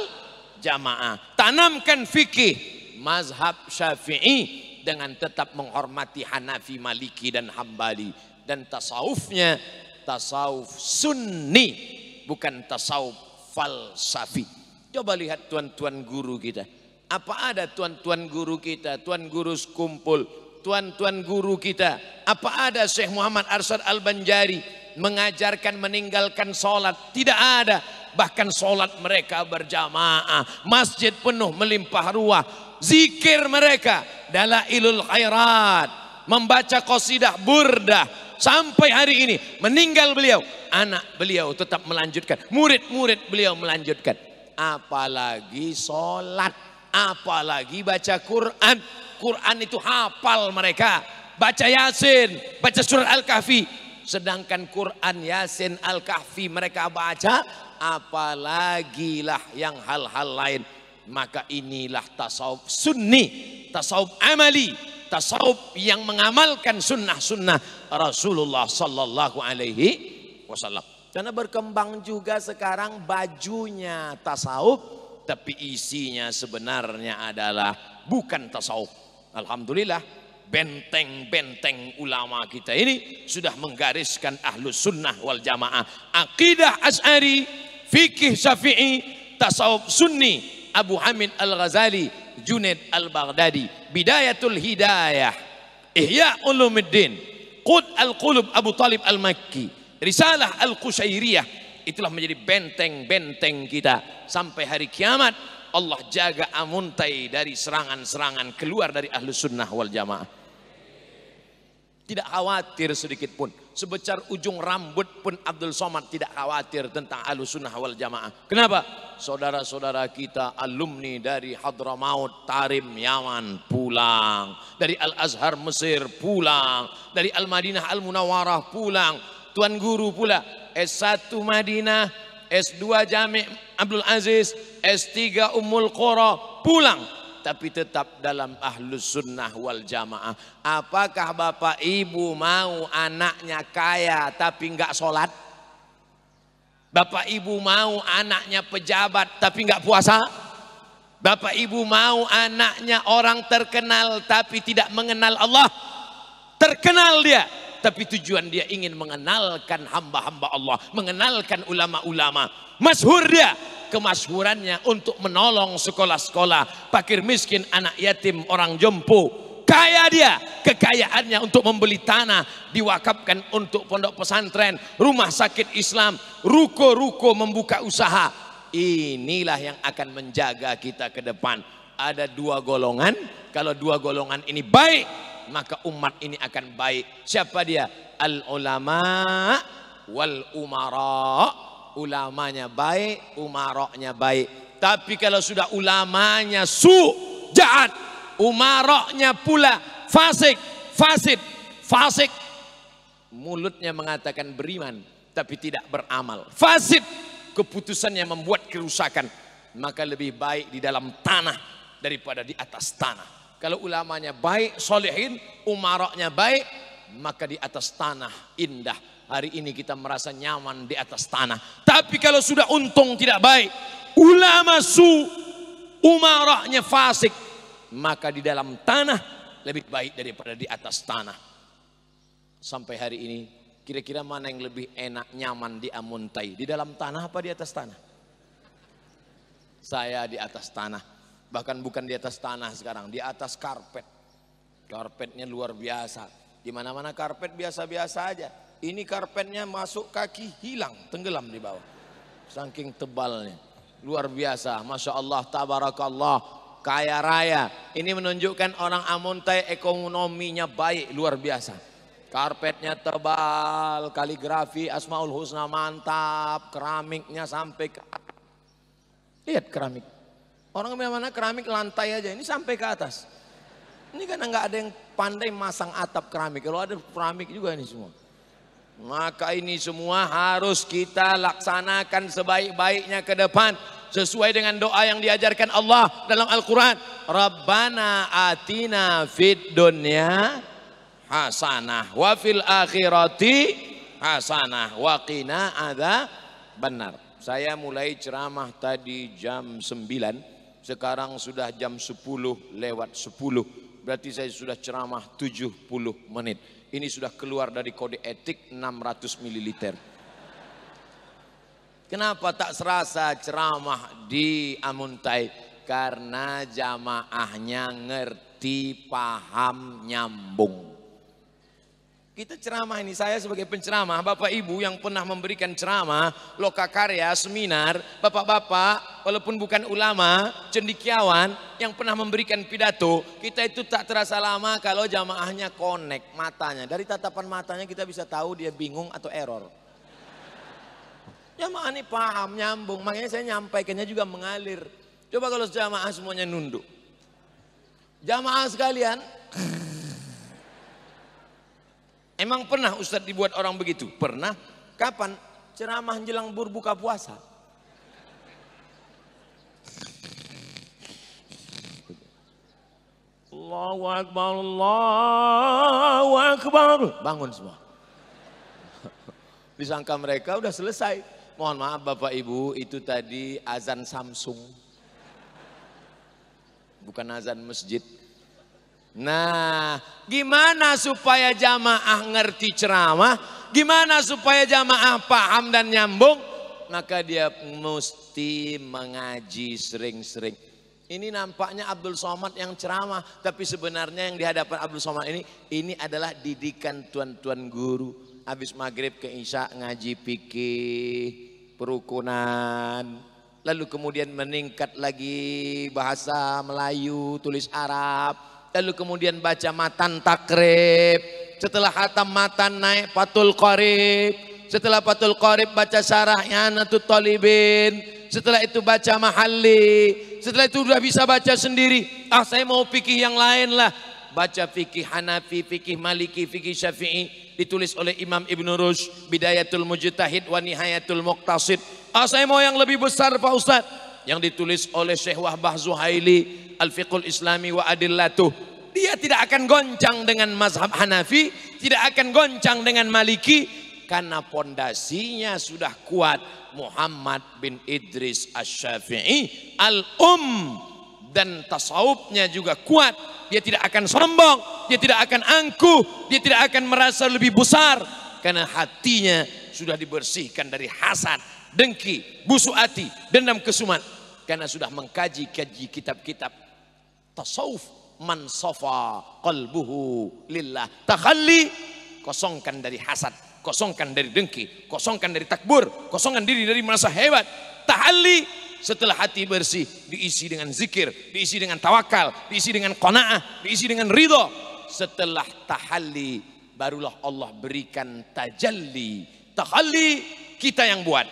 C: jamaah. Tanamkan fikih mazhab syafi'i dengan tetap menghormati Hanafi, Maliki dan Hambali dan tasawufnya tasawuf sunni bukan tasawuf falsafi. Coba lihat tuan-tuan guru kita. Apa ada tuan-tuan guru kita tuan guru sekumpul tuan-tuan guru kita? Apa ada Syekh Muhammad Arsyad Al-Banjari mengajarkan meninggalkan sholat tidak ada. Bahkan sholat mereka berjamaah masjid penuh melimpah ruah. Zikir mereka dalailul khairat membaca qasidah burdah sampai hari ini meninggal beliau anak beliau tetap melanjutkan murid-murid beliau melanjutkan apalagi sholat, apalagi baca Quran. Quran itu hafal mereka. Baca Yasin, baca surat Al-Kahfi. Sedangkan Quran, Yasin, Al-Kahfi mereka baca, apalagi lah yang hal-hal lain. Maka inilah tasawuf sunni, tasawuf amali, tasawuf yang mengamalkan sunnah-sunnah Rasulullah sallallahu alaihi wasallam. Karena berkembang juga sekarang bajunya tasawuf tapi isinya sebenarnya adalah bukan tasawuf. Alhamdulillah benteng-benteng ulama kita ini sudah menggariskan ahlus sunnah wal jamaah. Akidah As'ari, fikih syafi'i, tasawuf sunni, Abu Hamid al-Ghazali, Junaid al-Baghdadi, Bidayatul Hidayah, Ihya Ulumuddin, Qud al-Qulub Abu Talib al-Makki, Risalah al-Qushairiyah, itulah menjadi benteng-benteng kita. Sampai hari kiamat. Allah jaga amuntai dari serangan-serangan keluar dari ahlu sunnah wal jamaah. Tidak khawatir sedikit pun. Sebesar ujung rambut pun Abdul Somad tidak khawatir tentang ahlu sunnah wal jamaah. Kenapa? Saudara-saudara kita alumni dari Hadramaut, Tarim, Yaman pulang. Dari Al-Azhar Mesir pulang. Dari Al-Madinah Al-Munawarah pulang. Tuan Guru pula S1 Madinah, S2 Jami' Abdul Aziz, S3 Ummul Qura pulang tapi tetap dalam ahlus sunnah wal jamaah. Apakah bapak ibu mau anaknya kaya tapi enggak sholat? Bapak ibu mau anaknya pejabat tapi enggak puasa? Bapak ibu mau anaknya orang terkenal tapi tidak mengenal Allah? Terkenal dia, tapi tujuan dia ingin mengenalkan hamba-hamba Allah, mengenalkan ulama-ulama. Masyhur dia, kemasyhurannya untuk menolong sekolah-sekolah, fakir miskin, anak yatim, orang jompo. Kaya dia, kekayaannya untuk membeli tanah, diwakafkan untuk pondok pesantren, rumah sakit Islam, ruko-ruko membuka usaha. Inilah yang akan menjaga kita ke depan. Ada dua golongan, kalau dua golongan ini baik, maka umat ini akan baik. Siapa dia? Al ulama wal umara. Ulamanya baik, umaroknya baik. Tapi kalau sudah ulamanya su, jahat, umaroknya pula fasik, fasid, fasik. Mulutnya mengatakan beriman, tapi tidak beramal. Fasid, keputusannya membuat kerusakan. Maka lebih baik di dalam tanah daripada di atas tanah. Kalau ulamanya baik, solehin, umaroknya baik, maka di atas tanah indah. Hari ini kita merasa nyaman di atas tanah. Tapi kalau sudah untung tidak baik, ulama su, umaroknya fasik, maka di dalam tanah lebih baik daripada di atas tanah. Sampai hari ini, kira-kira mana yang lebih enak, nyaman di Amuntai? Di dalam tanah apa di atas tanah? Saya di atas tanah. Bahkan bukan di atas tanah sekarang, di atas karpet. Karpetnya luar biasa. Di mana-mana karpet biasa-biasa aja. Ini karpetnya masuk kaki hilang, tenggelam di bawah. Saking tebalnya. Luar biasa, Masya Allah, Tabarakallah, kaya raya. Ini menunjukkan orang Amuntai ekonominya baik, luar biasa. Karpetnya tebal, kaligrafi, Asmaul Husna mantap, keramiknya sampai ke Lihat keramik. Orang mana keramik lantai aja, ini sampai ke atas. Ini karena nggak ada yang pandai masang atap keramik. Kalau ada keramik juga ini semua. Maka ini semua harus kita laksanakan sebaik-baiknya ke depan sesuai dengan doa yang diajarkan Allah dalam Al-Qur'an. Rabbana atina fid dunya hasanah wa fil akhirati hasanah wa qina ada benar. Saya mulai ceramah tadi jam 9, sekarang sudah jam 10 lewat 10. Berarti saya sudah ceramah 70 menit. Ini sudah keluar dari kode etik 600 ml. Kenapa tak serasa ceramah di Amuntai? Karena jamaahnya ngerti, paham, nyambung. Kita ceramah ini, saya sebagai penceramah, Bapak Ibu yang pernah memberikan ceramah, loka karya, seminar, Bapak-Bapak, walaupun bukan ulama, cendikiawan, yang pernah memberikan pidato, kita itu tak terasa lama kalau jamaahnya connect matanya. Dari tatapan matanya kita bisa tahu dia bingung atau error. Jamaah ini paham, nyambung. Makanya saya nyampaikannya juga mengalir. Coba kalau jamaah semuanya nunduk. Jamaah sekalian, emang pernah Ustadz dibuat orang begitu? Pernah. Kapan? Ceramah jelang berbuka puasa. Allahu Akbar, Allahu Akbar. Bangun semua. Disangka mereka udah selesai. Mohon maaf Bapak Ibu, itu tadi azan Samsung. Bukan azan masjid. Nah, gimana supaya jamaah ngerti ceramah? Gimana supaya jamaah paham dan nyambung? Maka dia mesti mengaji sering-sering. Ini nampaknya Abdul Somad yang ceramah, tapi sebenarnya yang di hadapan Abdul Somad ini ini adalah didikan tuan-tuan guru. Habis maghrib ke isya ngaji fikih, perukunan, lalu kemudian meningkat lagi bahasa Melayu, tulis Arab, lalu kemudian baca matan takrib, setelah hatam matan naik patul qarib, setelah patul qarib baca syarahnya Natut Talibin, setelah itu baca mahalli, setelah itu sudah bisa baca sendiri. Ah saya mau fikih yang lain lah. Baca fikih Hanafi, fikih Maliki, fikih Syafi'i. Ditulis oleh Imam Ibn Rushd. Bidayatul Mujtahid wa Nihayatul Muqtasid. Ah saya mau yang lebih besar Pak Ustaz. Yang ditulis oleh Syekh Wahbah Zuhaili. Al-Fiqhul Islami wa Adillatuh. Dia tidak akan goncang dengan mazhab Hanafi. Tidak akan goncang dengan Maliki. Karena pondasinya sudah kuat Muhammad bin Idris Asy-Syafi'i al-um dan tasawufnya juga kuat. Dia tidak akan sombong, dia tidak akan angkuh, dia tidak akan merasa lebih besar karena hatinya sudah dibersihkan dari hasad, dengki, busuk hati, dendam kesumat karena sudah mengkaji kaji kitab-kitab tasawuf man safa qalbuhu lillah takhalli kosongkan dari hasad kosongkan dari dengki, kosongkan dari takbur, kosongkan diri dari merasa hebat. Tahalli setelah hati bersih diisi dengan zikir, diisi dengan tawakal, diisi dengan qanaah, diisi dengan ridho. Setelah tahalli barulah Allah berikan tajalli. Tahalli kita yang buat.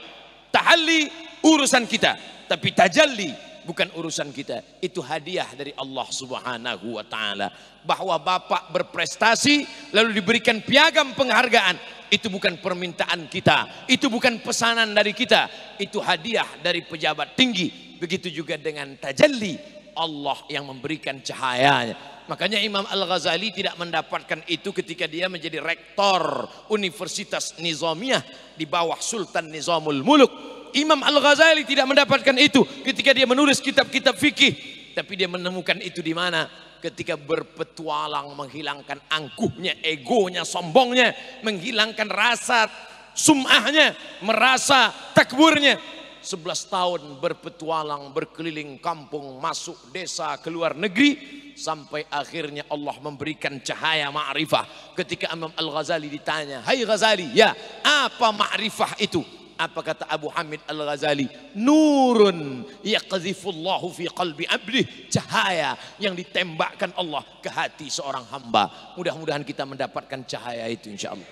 C: Tahalli urusan kita, tapi tajalli bukan urusan kita. Itu hadiah dari Allah Subhanahu wa taala. Bahwa Bapak berprestasi lalu diberikan piagam penghargaan itu bukan permintaan kita, itu bukan pesanan dari kita, itu hadiah dari pejabat tinggi. Begitu juga dengan tajalli Allah yang memberikan cahayanya. Makanya Imam Al-Ghazali tidak mendapatkan itu ketika dia menjadi rektor Universitas Nizamiyah di bawah Sultan Nizamul Muluk. Imam Al-Ghazali tidak mendapatkan itu ketika dia menulis kitab-kitab fikih. Tapi dia menemukan itu di mana? ketika berpetualang menghilangkan angkuhnya, egonya, sombongnya, menghilangkan rasa sumahnya, merasa takburnya. 11 tahun berpetualang, berkeliling kampung, masuk desa, keluar negeri, sampai akhirnya Allah memberikan cahaya ma'rifah. Ketika Imam Al-Ghazali ditanya, Hai Ghazali, ya apa ma'rifah itu? Apa kata Abu Hamid Al-Ghazali? Nurun yaqzifullahu fi qalbi abdih. Cahaya yang ditembakkan Allah ke hati seorang hamba. Mudah-mudahan kita mendapatkan cahaya itu insya Allah.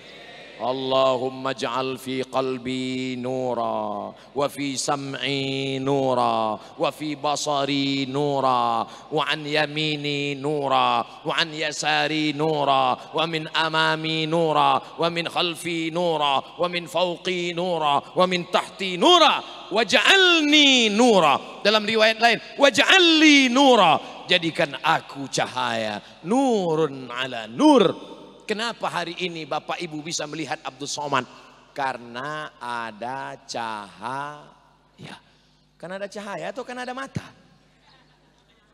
C: اللهم اجعل في قلبي نورا وفي سمعي نورا وفي بصري نورا وعن يميني نورا وعن يساري نورا ومن أمامي نورا ومن خلفي نورا ومن فوقي نورا ومن تحتي نورا. واجعلني نورا. dalam riwayat lain waj'alli nura jadikan aku cahaya. nurun ala nur Kenapa hari ini Bapak Ibu bisa melihat Abdul Somad? Karena ada cahaya. Karena ada cahaya atau karena ada mata?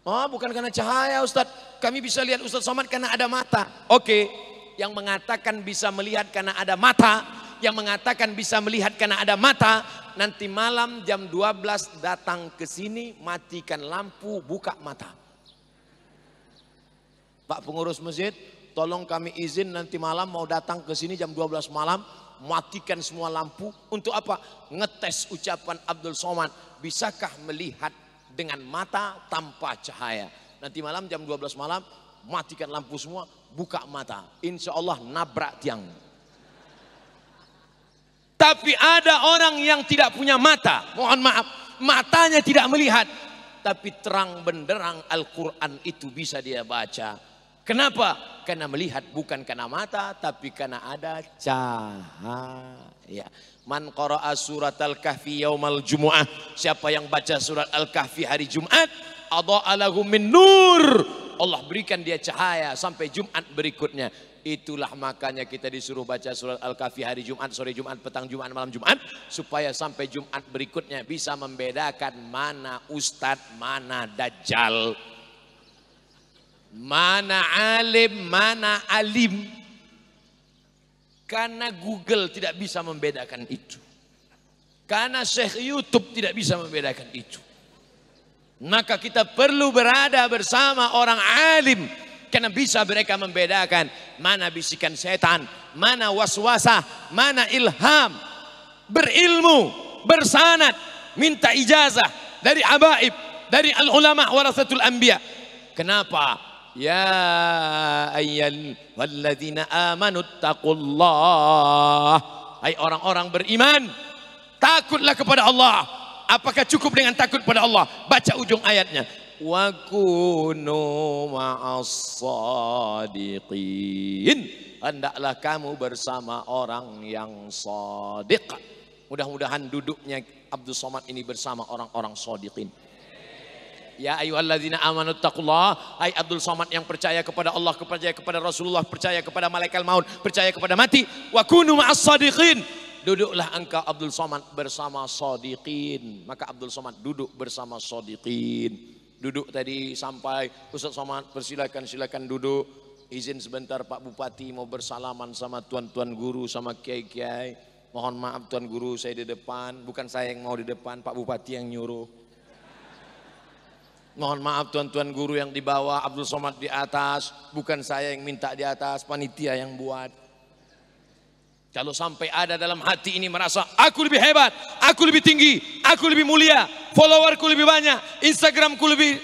C: Oh bukan karena cahaya Ustadz. Kami bisa lihat Ustadz Somad karena ada mata. Oke. Yang mengatakan bisa melihat karena ada mata. Yang mengatakan bisa melihat karena ada mata. Nanti malam jam 12 datang ke sini. Matikan lampu, buka mata. Pak pengurus masjid, tolong kami izin nanti malam mau datang ke sini jam 12 malam, matikan semua lampu. Untuk apa? Ngetes ucapan Abdul Somad. Bisakah melihat dengan mata tanpa cahaya? Nanti malam jam 12 malam, matikan lampu semua, buka mata. Insya Allah nabrak tiang. Tapi ada orang yang tidak punya mata. Mohon maaf, matanya tidak melihat. Tapi terang benderang Al-Quran itu bisa dia baca. Kenapa? Karena melihat bukan karena mata, tapi karena ada cahaya. Man qara'a surat Al-Kahfi yaumal Jumu'ah. Siapa yang baca surat Al-Kahfi hari Jumat, adha'a lahu min nur. Allah berikan dia cahaya sampai Jumat berikutnya. Itulah makanya kita disuruh baca surat Al-Kahfi hari Jumat, sore Jumat, petang Jumat, malam Jumat. Supaya sampai Jumat berikutnya bisa membedakan mana ustadz, mana dajjal. Mana alim, mana alim. Karena Google tidak bisa membedakan itu. Karena Syekh YouTube tidak bisa membedakan itu. Maka kita perlu berada bersama orang alim karena bisa mereka membedakan mana bisikan setan, mana waswasah, mana ilham. Berilmu, bersanad, minta ijazah dari abaib, dari al-ulama warasatul anbiya. Kenapa? Ya ayyal walladzina amanu taqullah. Hai orang-orang beriman, takutlah kepada Allah. Apakah cukup dengan takut pada Allah? Baca ujung ayatnya wa kunu ma'as-sadiqin. Hendaklah kamu bersama orang yang sadiq. Mudah-mudahan duduknya Abdul Somad ini bersama orang-orang sadiqin. Ya ayyuhalladzina amanu taqullah. Hai Abdul Somad yang percaya kepada Allah, percaya kepada Rasulullah, percaya kepada malaikat maut, percaya kepada mati. Wa kunu ma'as-sadiqin. Duduklah engkau Abdul Somad bersama sadiqin. Maka Abdul Somad duduk bersama sadiqin duduk tadi sampai Ustaz Somad persilakan silakan duduk izin sebentar Pak Bupati mau bersalaman sama tuan-tuan guru sama kiai-kiai mohon maaf tuan guru saya di depan bukan saya yang mau di depan Pak Bupati yang nyuruh mohon maaf tuan-tuan guru yang di bawah Abdul Somad di atas. Bukan saya yang minta di atas panitia yang buat. Kalau sampai ada dalam hati ini merasa aku lebih hebat, aku lebih tinggi, aku lebih mulia, followerku lebih banyak, Instagramku lebih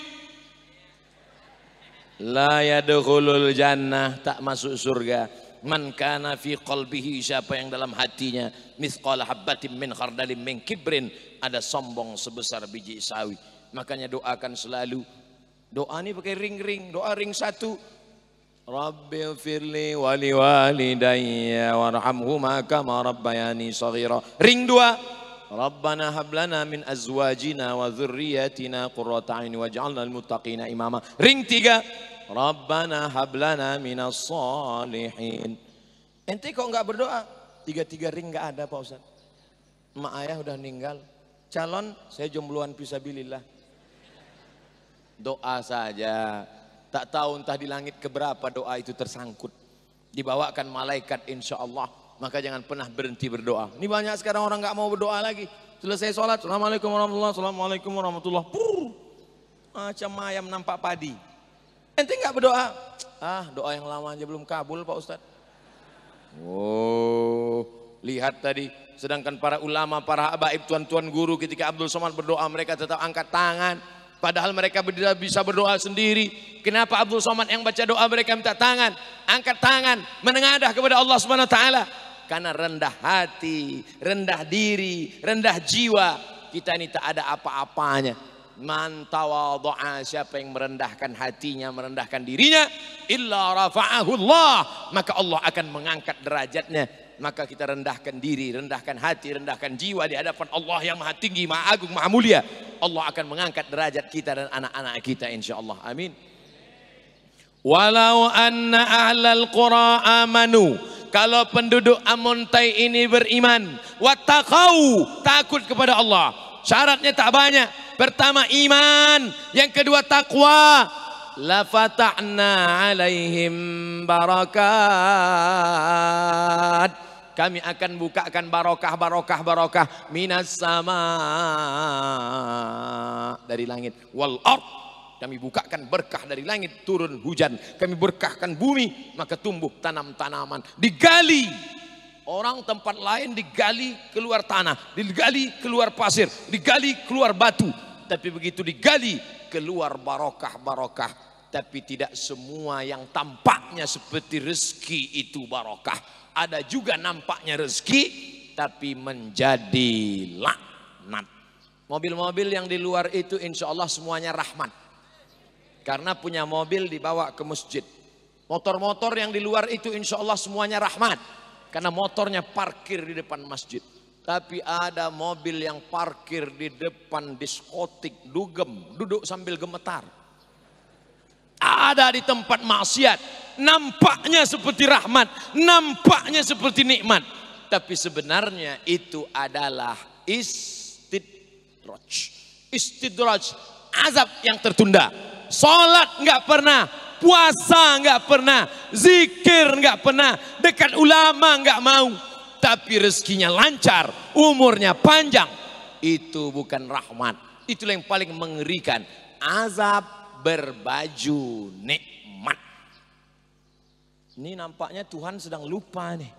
C: La yadkhulul jannah tak masuk surga. Man kana fi qalbihi siapa yang dalam hatinya mithqala habbatin min khardalin min kibrin ada sombong sebesar biji sawi makanya doakan selalu doa ini pakai ring-ring doa ring satu Rabbi firli wali walidayya warhamhuma kama rabbayani saghira. Ring dua. Rabbana hablana min azwajina wa dhurriyyatina qurrata a'yun waj'alna lil muttaqina imama. Ring tiga. Rabbana hablana minas salihin. Ente kok enggak berdoa? Tiga-tiga ring enggak ada Pak Ustaz. Mak ayah udah meninggal. Calon saya jombloan fisabilillah. Doa saja. Tak tahu entah di langit keberapa doa itu tersangkut. Dibawakan malaikat insya Allah. Maka jangan pernah berhenti berdoa. Ini banyak sekarang orang nggak mau berdoa lagi. Selesai sholat, Assalamualaikum warahmatullahi Assalamualaikum warahmatullahi. Macam ayam nampak padi. Ente nggak berdoa? Ah, doa yang lama aja belum kabul Pak Ustadz. Oh, lihat tadi. Sedangkan para ulama, para habaib, tuan-tuan guru ketika Abdul Somad berdoa mereka tetap angkat tangan. Padahal mereka tidak bisa berdoa sendiri. Kenapa Abdul Somad yang baca doa mereka minta tangan, angkat tangan, menengadah kepada Allah Subhanahu wa taala? Karena rendah hati, rendah diri, rendah jiwa. Kita ini tak ada apa-apanya. Man tawadha'a siapa yang merendahkan hatinya, merendahkan dirinya, illa rafa'ahu Allah, maka Allah akan mengangkat derajatnya. Maka kita rendahkan diri, rendahkan hati, rendahkan jiwa di hadapan Allah yang maha tinggi, maha agung, maha mulia. Allah akan mengangkat derajat kita dan anak-anak kita insyaallah. Amin. Walau anna ahlal qura amanu kalau penduduk Amontai ini beriman wattaqau takut kepada Allah syaratnya tak banyak pertama iman yang kedua takwa la fatahna alaihim barakat kami akan bukakan barokah barokah barokah. Minas sama. Dari langit. Wal ard. Kami bukakan berkah dari langit turun hujan. Kami berkahkan bumi maka tumbuh tanam-tanaman. Digali. Orang tempat lain digali keluar tanah digali keluar pasir digali keluar batu. Tapi begitu digali keluar barokah barokah tapi tidak semua yang tampaknya seperti rezeki itu barokah ada juga nampaknya rezeki tapi menjadi laknat. Mobil-mobil yang di luar itu insya Allah semuanya rahmat. Karena punya mobil dibawa ke masjid. Motor-motor yang di luar itu insya Allah semuanya rahmat. Karena motornya parkir di depan masjid. Tapi ada mobil yang parkir di depan diskotik, dugem, duduk sambil gemetar. Ada di tempat maksiat, nampaknya seperti rahmat, nampaknya seperti nikmat. Tapi sebenarnya itu adalah istidraj. Istidraj, azab yang tertunda. Salat nggak pernah, puasa nggak pernah, zikir nggak pernah, dekat ulama nggak mau, tapi rezekinya lancar, umurnya panjang. Itu bukan rahmat. Itulah yang paling mengerikan. Azab berbaju nikmat. Ini nampaknya Tuhan sedang lupa nih.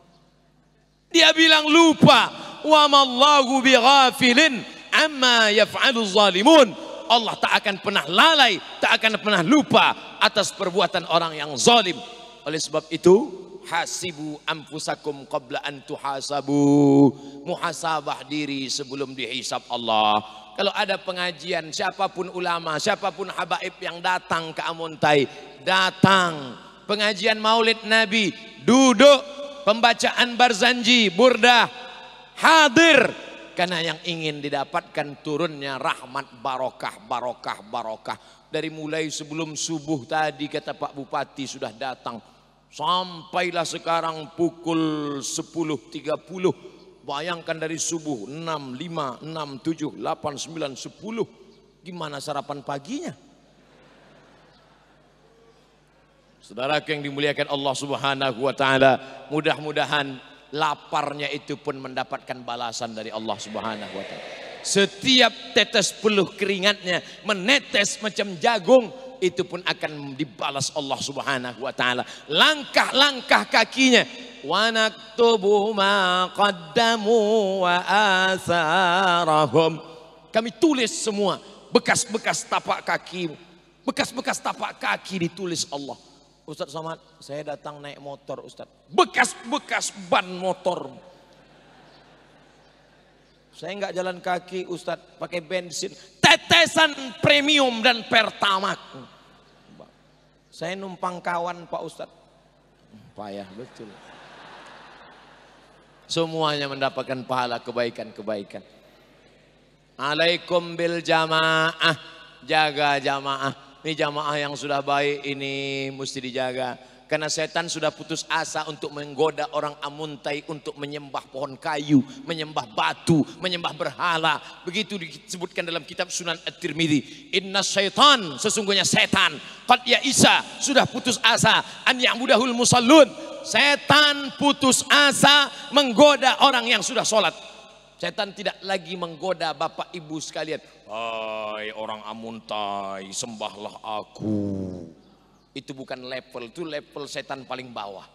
C: Dia bilang lupa. Wa mallahu bighafilin amma yaf'alu zalimun. Allah tak akan pernah lalai, tak akan pernah lupa atas perbuatan orang yang zalim. Oleh sebab itu, hasibu anfusakum qabla an tuhasabu. Muhasabah diri sebelum dihisab Allah. Kalau ada pengajian, siapa pun ulama, siapa pun habaib yang datang ke Amuntai, datang. Pengajian maulid Nabi, duduk. Pembacaan barzanji, burdah, hadir. Karena yang ingin didapatkan turunnya rahmat barokah, barokah, barokah. Dari mulai sebelum subuh tadi kata Pak Bupati sudah datang. Sampailah sekarang pukul 10.30. Bayangkan dari subuh 6, 5, 6, 7, 8, 9, 10. Gimana sarapan paginya? Saudara yang dimuliakan Allah Subhanahu wa taala, mudah-mudahan laparnya itu pun mendapatkan balasan dari Allah Subhanahu wa taala. Setiap tetes peluh keringatnya menetes macam jagung itu pun akan dibalas Allah Subhanahu wa taala. Langkah-langkah kakinya wa naktubu ma qaddamu wa asarahum. Kami tulis semua bekas-bekas tapak kaki, bekas-bekas tapak kaki ditulis Allah. Ustadz Somad, saya datang naik motor Ustadz. Bekas-bekas ban motor. Saya nggak jalan kaki Ustadz, pakai bensin. Tetesan premium dan pertamak. Saya numpang kawan Pak Ustadz. Payah betul. Semuanya mendapatkan pahala kebaikan-kebaikan. Alaikum bil jamaah. Jaga jamaah. Ini jamaah yang sudah baik ini mesti dijaga. Karena setan sudah putus asa untuk menggoda orang amuntai untuk menyembah pohon kayu, menyembah batu, menyembah berhala. Begitu disebutkan dalam kitab Sunan At-Tirmidzi. Inna syaitan, sesungguhnya setan. Qad ya Isa, sudah putus asa. An ya'budahul musallun. Setan putus asa menggoda orang yang sudah sholat. Setan tidak lagi menggoda bapak ibu sekalian. Hai orang amuntai, sembahlah aku. Itu bukan level, itu level setan paling bawah.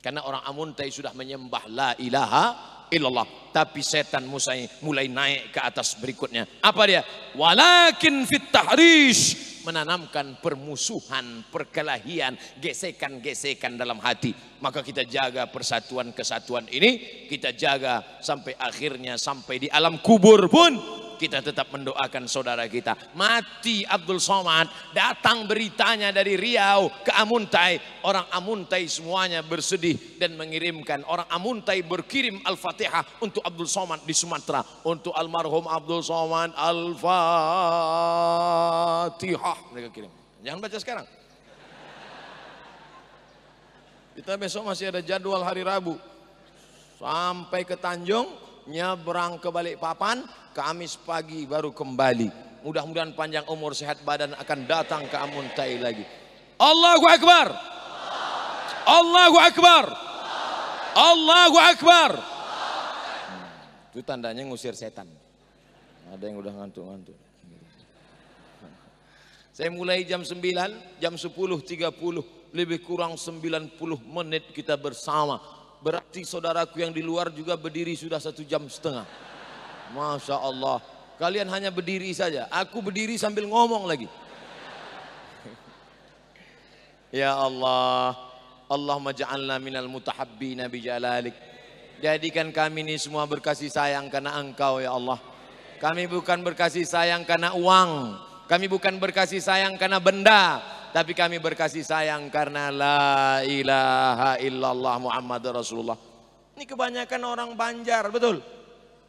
C: Karena orang amuntai sudah menyembah la ilaha illallah. Tapi setan mulai, mulai naik ke atas berikutnya. Apa dia? Walakin fit tahrish. Menanamkan permusuhan, perkelahian, gesekan-gesekan dalam hati. Maka kita jaga persatuan kesatuan ini. Kita jaga sampai akhirnya sampai di alam kubur pun kita tetap mendoakan saudara kita. Mati Abdul Somad, datang beritanya dari Riau ke Amuntai. Orang Amuntai semuanya bersedih dan mengirimkan. Orang Amuntai berkirim Al-Fatihah untuk Abdul Somad di Sumatera. Untuk almarhum Abdul Somad Al-Fatihah. Mereka kirim. Jangan baca sekarang. Kita besok masih ada jadwal hari Rabu. Sampai ke Tanjung, nyebrang ke Balikpapan, Kamis pagi baru kembali. Mudah-mudahan panjang umur sehat badan akan datang ke Amuntai lagi. Allahu Akbar. Allahu Akbar. Allahu Akbar. Hmm, itu tandanya ngusir setan. Ada yang udah ngantuk-ngantuk. Saya mulai jam 9, jam 10.30, lebih kurang 90 menit kita bersama. Berarti saudaraku yang di luar juga berdiri sudah satu jam setengah. Masya Allah. Kalian hanya berdiri saja. Aku berdiri sambil ngomong lagi. ya Allah. Allahumma ja'alna minal mutahabbina bijalalik. Jadikan kami ini semua berkasih sayang karena Engkau ya Allah. Kami bukan berkasih sayang karena uang. Kami bukan berkasih sayang karena benda. Tapi kami berkasih sayang karena la ilaha illallah Muhammad Rasulullah. Ini kebanyakan orang Banjar, betul.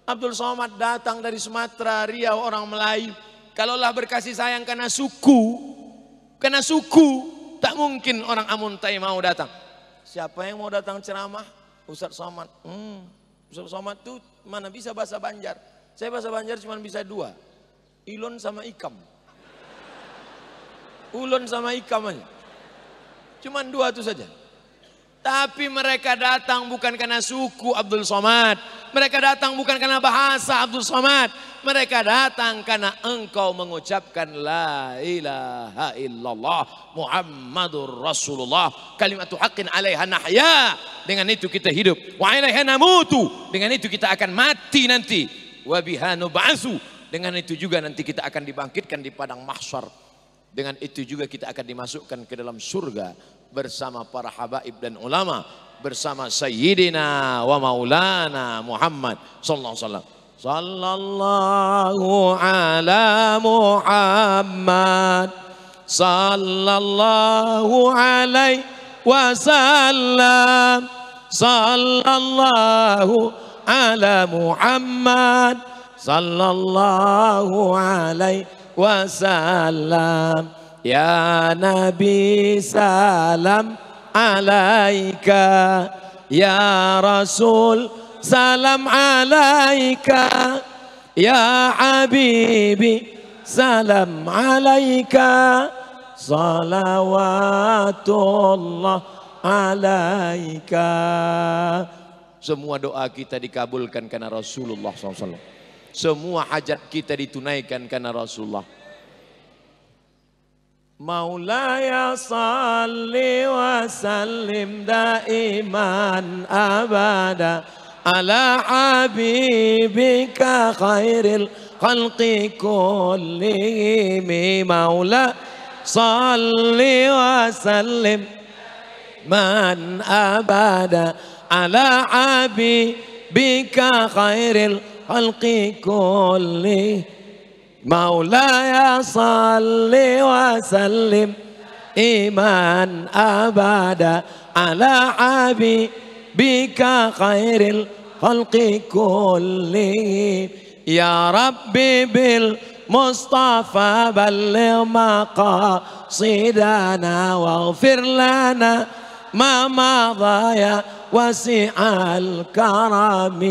C: Abdul Somad datang dari Sumatera, Riau, orang Melayu. Kalaulah berkasih sayang karena suku, karena suku, tak mungkin orang Amuntai mau datang. Siapa yang mau datang ceramah? Ustaz Somad. Hmm, Ustaz Somad tuh mana bisa bahasa Banjar? Saya bahasa Banjar cuma bisa dua. Ilon sama ikam. Ulon sama ikam aja. Cuman dua itu saja. Tapi mereka datang bukan karena suku Abdul Somad. Mereka datang bukan karena bahasa Abdul Somad. Mereka datang karena engkau mengucapkan La ilaha illallah Muhammadur Rasulullah. Kalimatu haqqin alaiha nahya. Dengan itu kita hidup. Wa alaiha namutu. Dengan itu kita akan mati nanti. Wa biha. Dengan itu juga nanti kita akan dibangkitkan di padang mahsyar. Dengan itu juga kita akan dimasukkan ke dalam surga bersama para habaib dan ulama bersama sayyidina wa maulana Muhammad sallallahu alaihi wasallam. Sallallahu ala Muhammad. Sallallahu alaihi wasallam. Sallallahu ala Muhammad. Sallallahu alaihi wasallam ya nabi salam alaika. Ya rasul salam alaika. Ya habibi salam alaika. Salawatullah alaika. Semua doa kita dikabulkan karena Rasulullah SAW semua hajat kita ditunaikan karena Rasulullah. Maulaya salli wa sallim daiman abada ala habibika khairil khalqi kullihim maula salli wa sallim man abada ala habibika khairil khalqi kullihim مولاي صل وسلم. إيمان أبدا على حبيبك خير الخلق كلهم يا ربي بالمصطفى بلغ مقاصدنا واغفر لنا ما مضى يا وسع الكرم.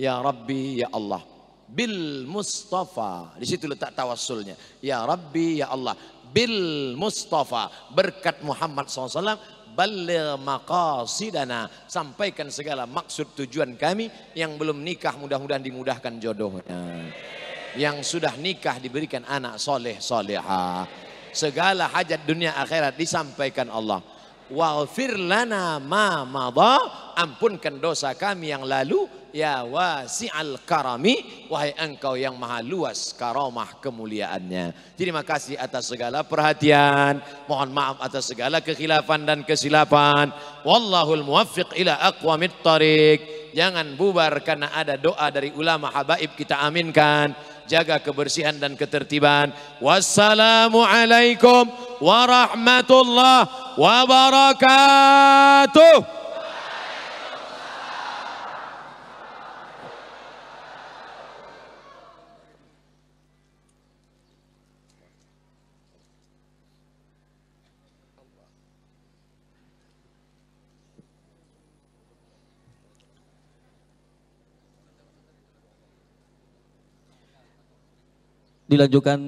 C: Ya Rabbi, Ya Allah. Bil Mustafa. Di situ letak tawasulnya. Ya Rabbi, Ya Allah. Bil Mustafa. Berkat Muhammad SAW. Balir maqasidana. Sampaikan segala maksud tujuan kami. Yang belum nikah mudah-mudahan dimudahkan jodohnya. Yang sudah nikah diberikan anak soleh soleha. Segala hajat dunia akhirat disampaikan Allah waghfir lana ma madha ampunkan dosa kami yang lalu ya wasi'al karami wahai engkau yang maha luas karamah kemuliaannya. Terima kasih atas segala perhatian. Mohon maaf atas segala kekhilafan dan kesilapan. Wallahul muwaffiq ila aqwamit tariq. Jangan bubar karena ada doa dari ulama habaib kita aminkan. Jaga kebersihan dan ketertiban. Wassalamualaikum warahmatullahi wabarakatuh
B: dilanjutkan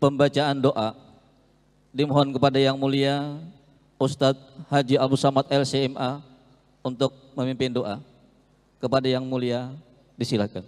B: pembacaan doa. Dimohon kepada yang mulia Ustadz Haji Abu Samad LCMA untuk memimpin doa. Kepada yang mulia disilakan.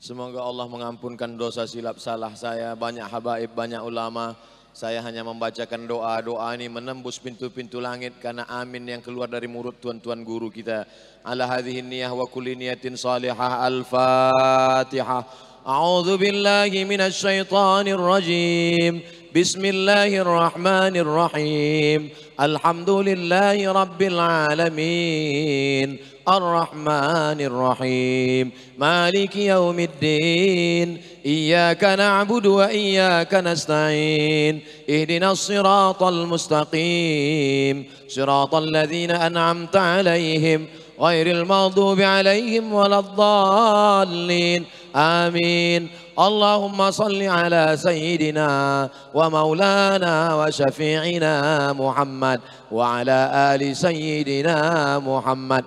C: Semoga Allah mengampunkan dosa silap salah saya, banyak habaib, banyak ulama, Saya hanya membacakan doa-doa ini menembus pintu-pintu langit karena amin yang keluar dari mulut tuan-tuan guru kita. Ala hadhihi niyah wa kulli niyatin salihah al-Fatihah. A'udhu Billahi من الشيطان rajim. Bismillahirrahmanirrahim. Alhamdulillahi rabbil alamin. الرحمن الرحيم. مالك يوم الدين. إياك نعبد وإياك نستعين. اهدنا الصراط المستقيم. صراط الذين أنعمت عليهم غير المغضوب عليهم ولا الضالين. آمين. اللهم صل على سيدنا ومولانا وشفيعنا محمد وعلى آل سيدنا محمد.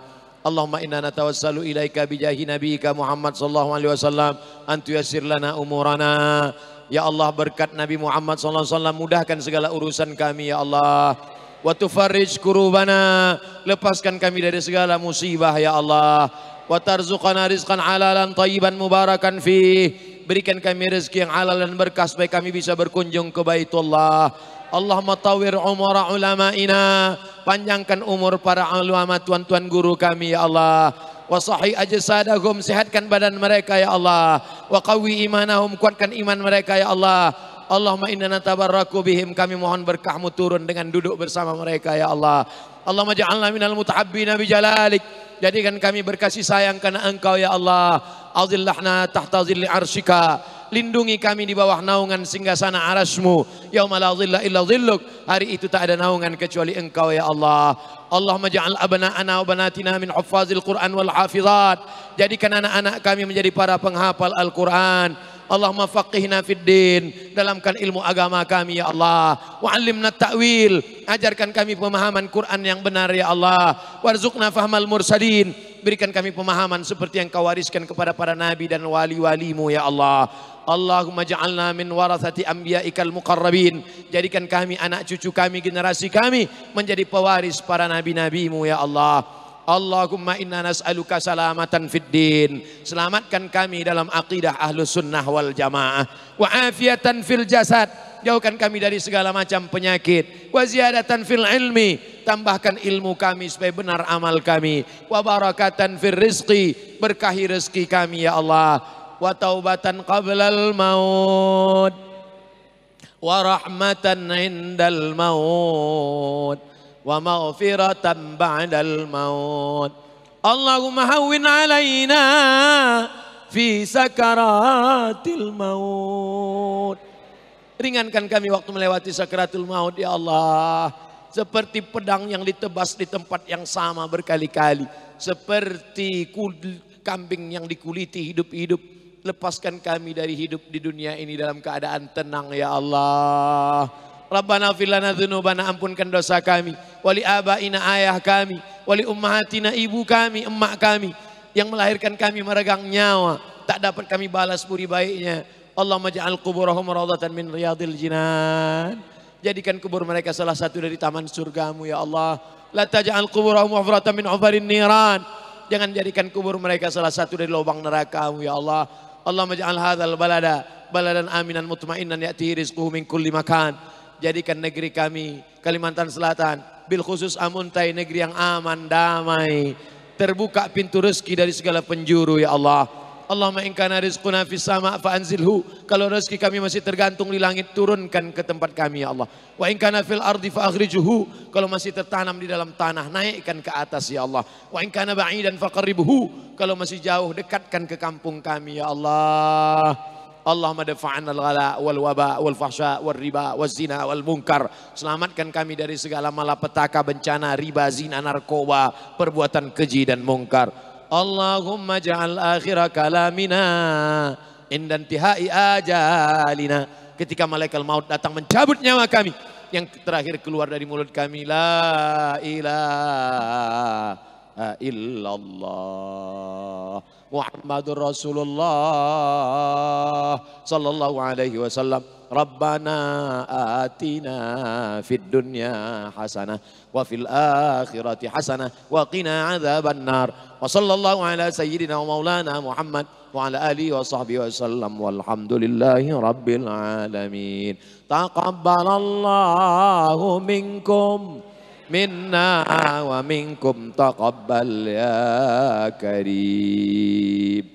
C: Allahumma inna natawassalu ilaika bijahi nabiyyika Muhammad sallallahu alaihi wasallam an tuyassir lana umurana. Ya Allah berkat Nabi Muhammad sallallahu alaihi wasallam mudahkan segala urusan kami ya Allah. Wa tufarrij kurubana, lepaskan kami dari segala musibah ya Allah. Wa tarzuqana rizqan halalan thayyiban mubarakan fi. Berikan kami rezeki yang halal dan berkah supaya kami bisa berkunjung ke Baitullah. Allahumma tawir umara ulamaina Panjangkan umur para ulama tuan-tuan guru kami ya Allah. Wa sahih ajsadahum sehatkan badan mereka ya Allah. Wa qawi imanahum kuatkan iman mereka ya Allah. Allahumma inna natabarraku bihim kami mohon berkahmu turun dengan duduk bersama mereka ya Allah. Allahumma ja'alna minal mutahabbina bijalalik jadikan kami berkasih sayang karena engkau ya Allah. Azillahna tahta zilli arsyika lindungi kami di bawah naungan singgasana arasmu. Yauma la zilla illa zilluk hari itu tak ada naungan kecuali engkau ya Allah. Allahumma ja'al abna'ana wa banatina min huffazil Qur'an wal hafizat. Jadikan anak-anak kami menjadi para penghafal Al-Qur'an. Allahumma faqihna fid din. Dalamkan ilmu agama kami ya Allah. Wa 'allimna ta'wil. Ajarkan kami pemahaman Quran yang benar ya Allah. Warzuqna fahmal mursalin. Berikan kami pemahaman seperti yang kau wariskan kepada para nabi dan wali-walimu ya Allah Allahumma ja'alna min warathati anbiya'ikal muqarrabin. Jadikan kami anak cucu kami, generasi kami menjadi pewaris para nabi-nabimu ya Allah. Allahumma inna nas'aluka salamatan fid din. Selamatkan kami dalam akidah ahlus sunnah wal jamaah. Wa afiatan fil jasad. Jauhkan kami dari segala macam penyakit. Wa ziyadatan fil ilmi. Tambahkan ilmu kami supaya benar amal kami. Wa barakatan fil rizqi. Berkahi rezeki kami ya Allah wa taubatan qablal maut wa rahmatan indal maut wa maghfiratan ba'dal maut. Allahumma hawwin alaina fi sakaratil maut. Ringankan kami waktu melewati sakaratul maut ya Allah. Seperti pedang yang ditebas di tempat yang sama berkali-kali. Seperti kambing yang dikuliti hidup-hidup Lepaskan kami dari hidup di dunia ini dalam keadaan tenang ya Allah. Rabbana filana dzunubana ampunkan dosa kami. Wali abaina ayah kami. Wali ummahatina ibu kami, emak kami. Yang melahirkan kami meregang nyawa. Tak dapat kami balas budi baiknya. Allah maja'al kuburahum rawdatan min riyadil jinan. Jadikan kubur mereka salah satu dari taman surgamu ya Allah. La taj'al kuburahum wafratan min ufarin niran. Jangan jadikan kubur mereka salah satu dari lubang nerakamu ya Allah. Allahumma ja'al hadzal balada baladan aminan mutmainan ya'tihi rizquhu min kulli makan. Jadikan negeri kami Kalimantan Selatan bil khusus Amuntai negeri yang aman damai. Terbuka pintu rezeki dari segala penjuru ya Allah. Allahumma in kana rizquna fis sama' fa anzilhu. Kalau rezeki kami masih tergantung di langit, turunkan ke tempat kami ya Allah. Wa in kana fil ardi fa akhrijuhu. Kalau masih tertanam di dalam tanah, naikkan ke atas ya Allah. Wa in kana ba'idan fa qarribhu. Kalau masih jauh, dekatkan ke kampung kami ya Allah. Allahumma dafa'an al-ghala wal waba wal fahsya wal riba wal zina wal munkar. Selamatkan kami dari segala malapetaka, bencana, riba, zina, narkoba, perbuatan keji dan mungkar. Allahumma ja'al akhir kalamina indan tihai ajalina. Ketika malaikat maut datang mencabut nyawa kami. Yang terakhir keluar dari mulut kami. La ilaha illallah. Muhammadur Rasulullah sallallahu alaihi wasallam. Rabbana atina fid dunya hasanah wa fil akhirati hasanah wa qina adzaban nar. Wa sallallahu ala sayyidina wa maulana Muhammad wa ala alihi wa sahbihi wa sallam walhamdulillahi rabbil alamin. Taqabbalallahu منا ومنكم تقبل يا كريم.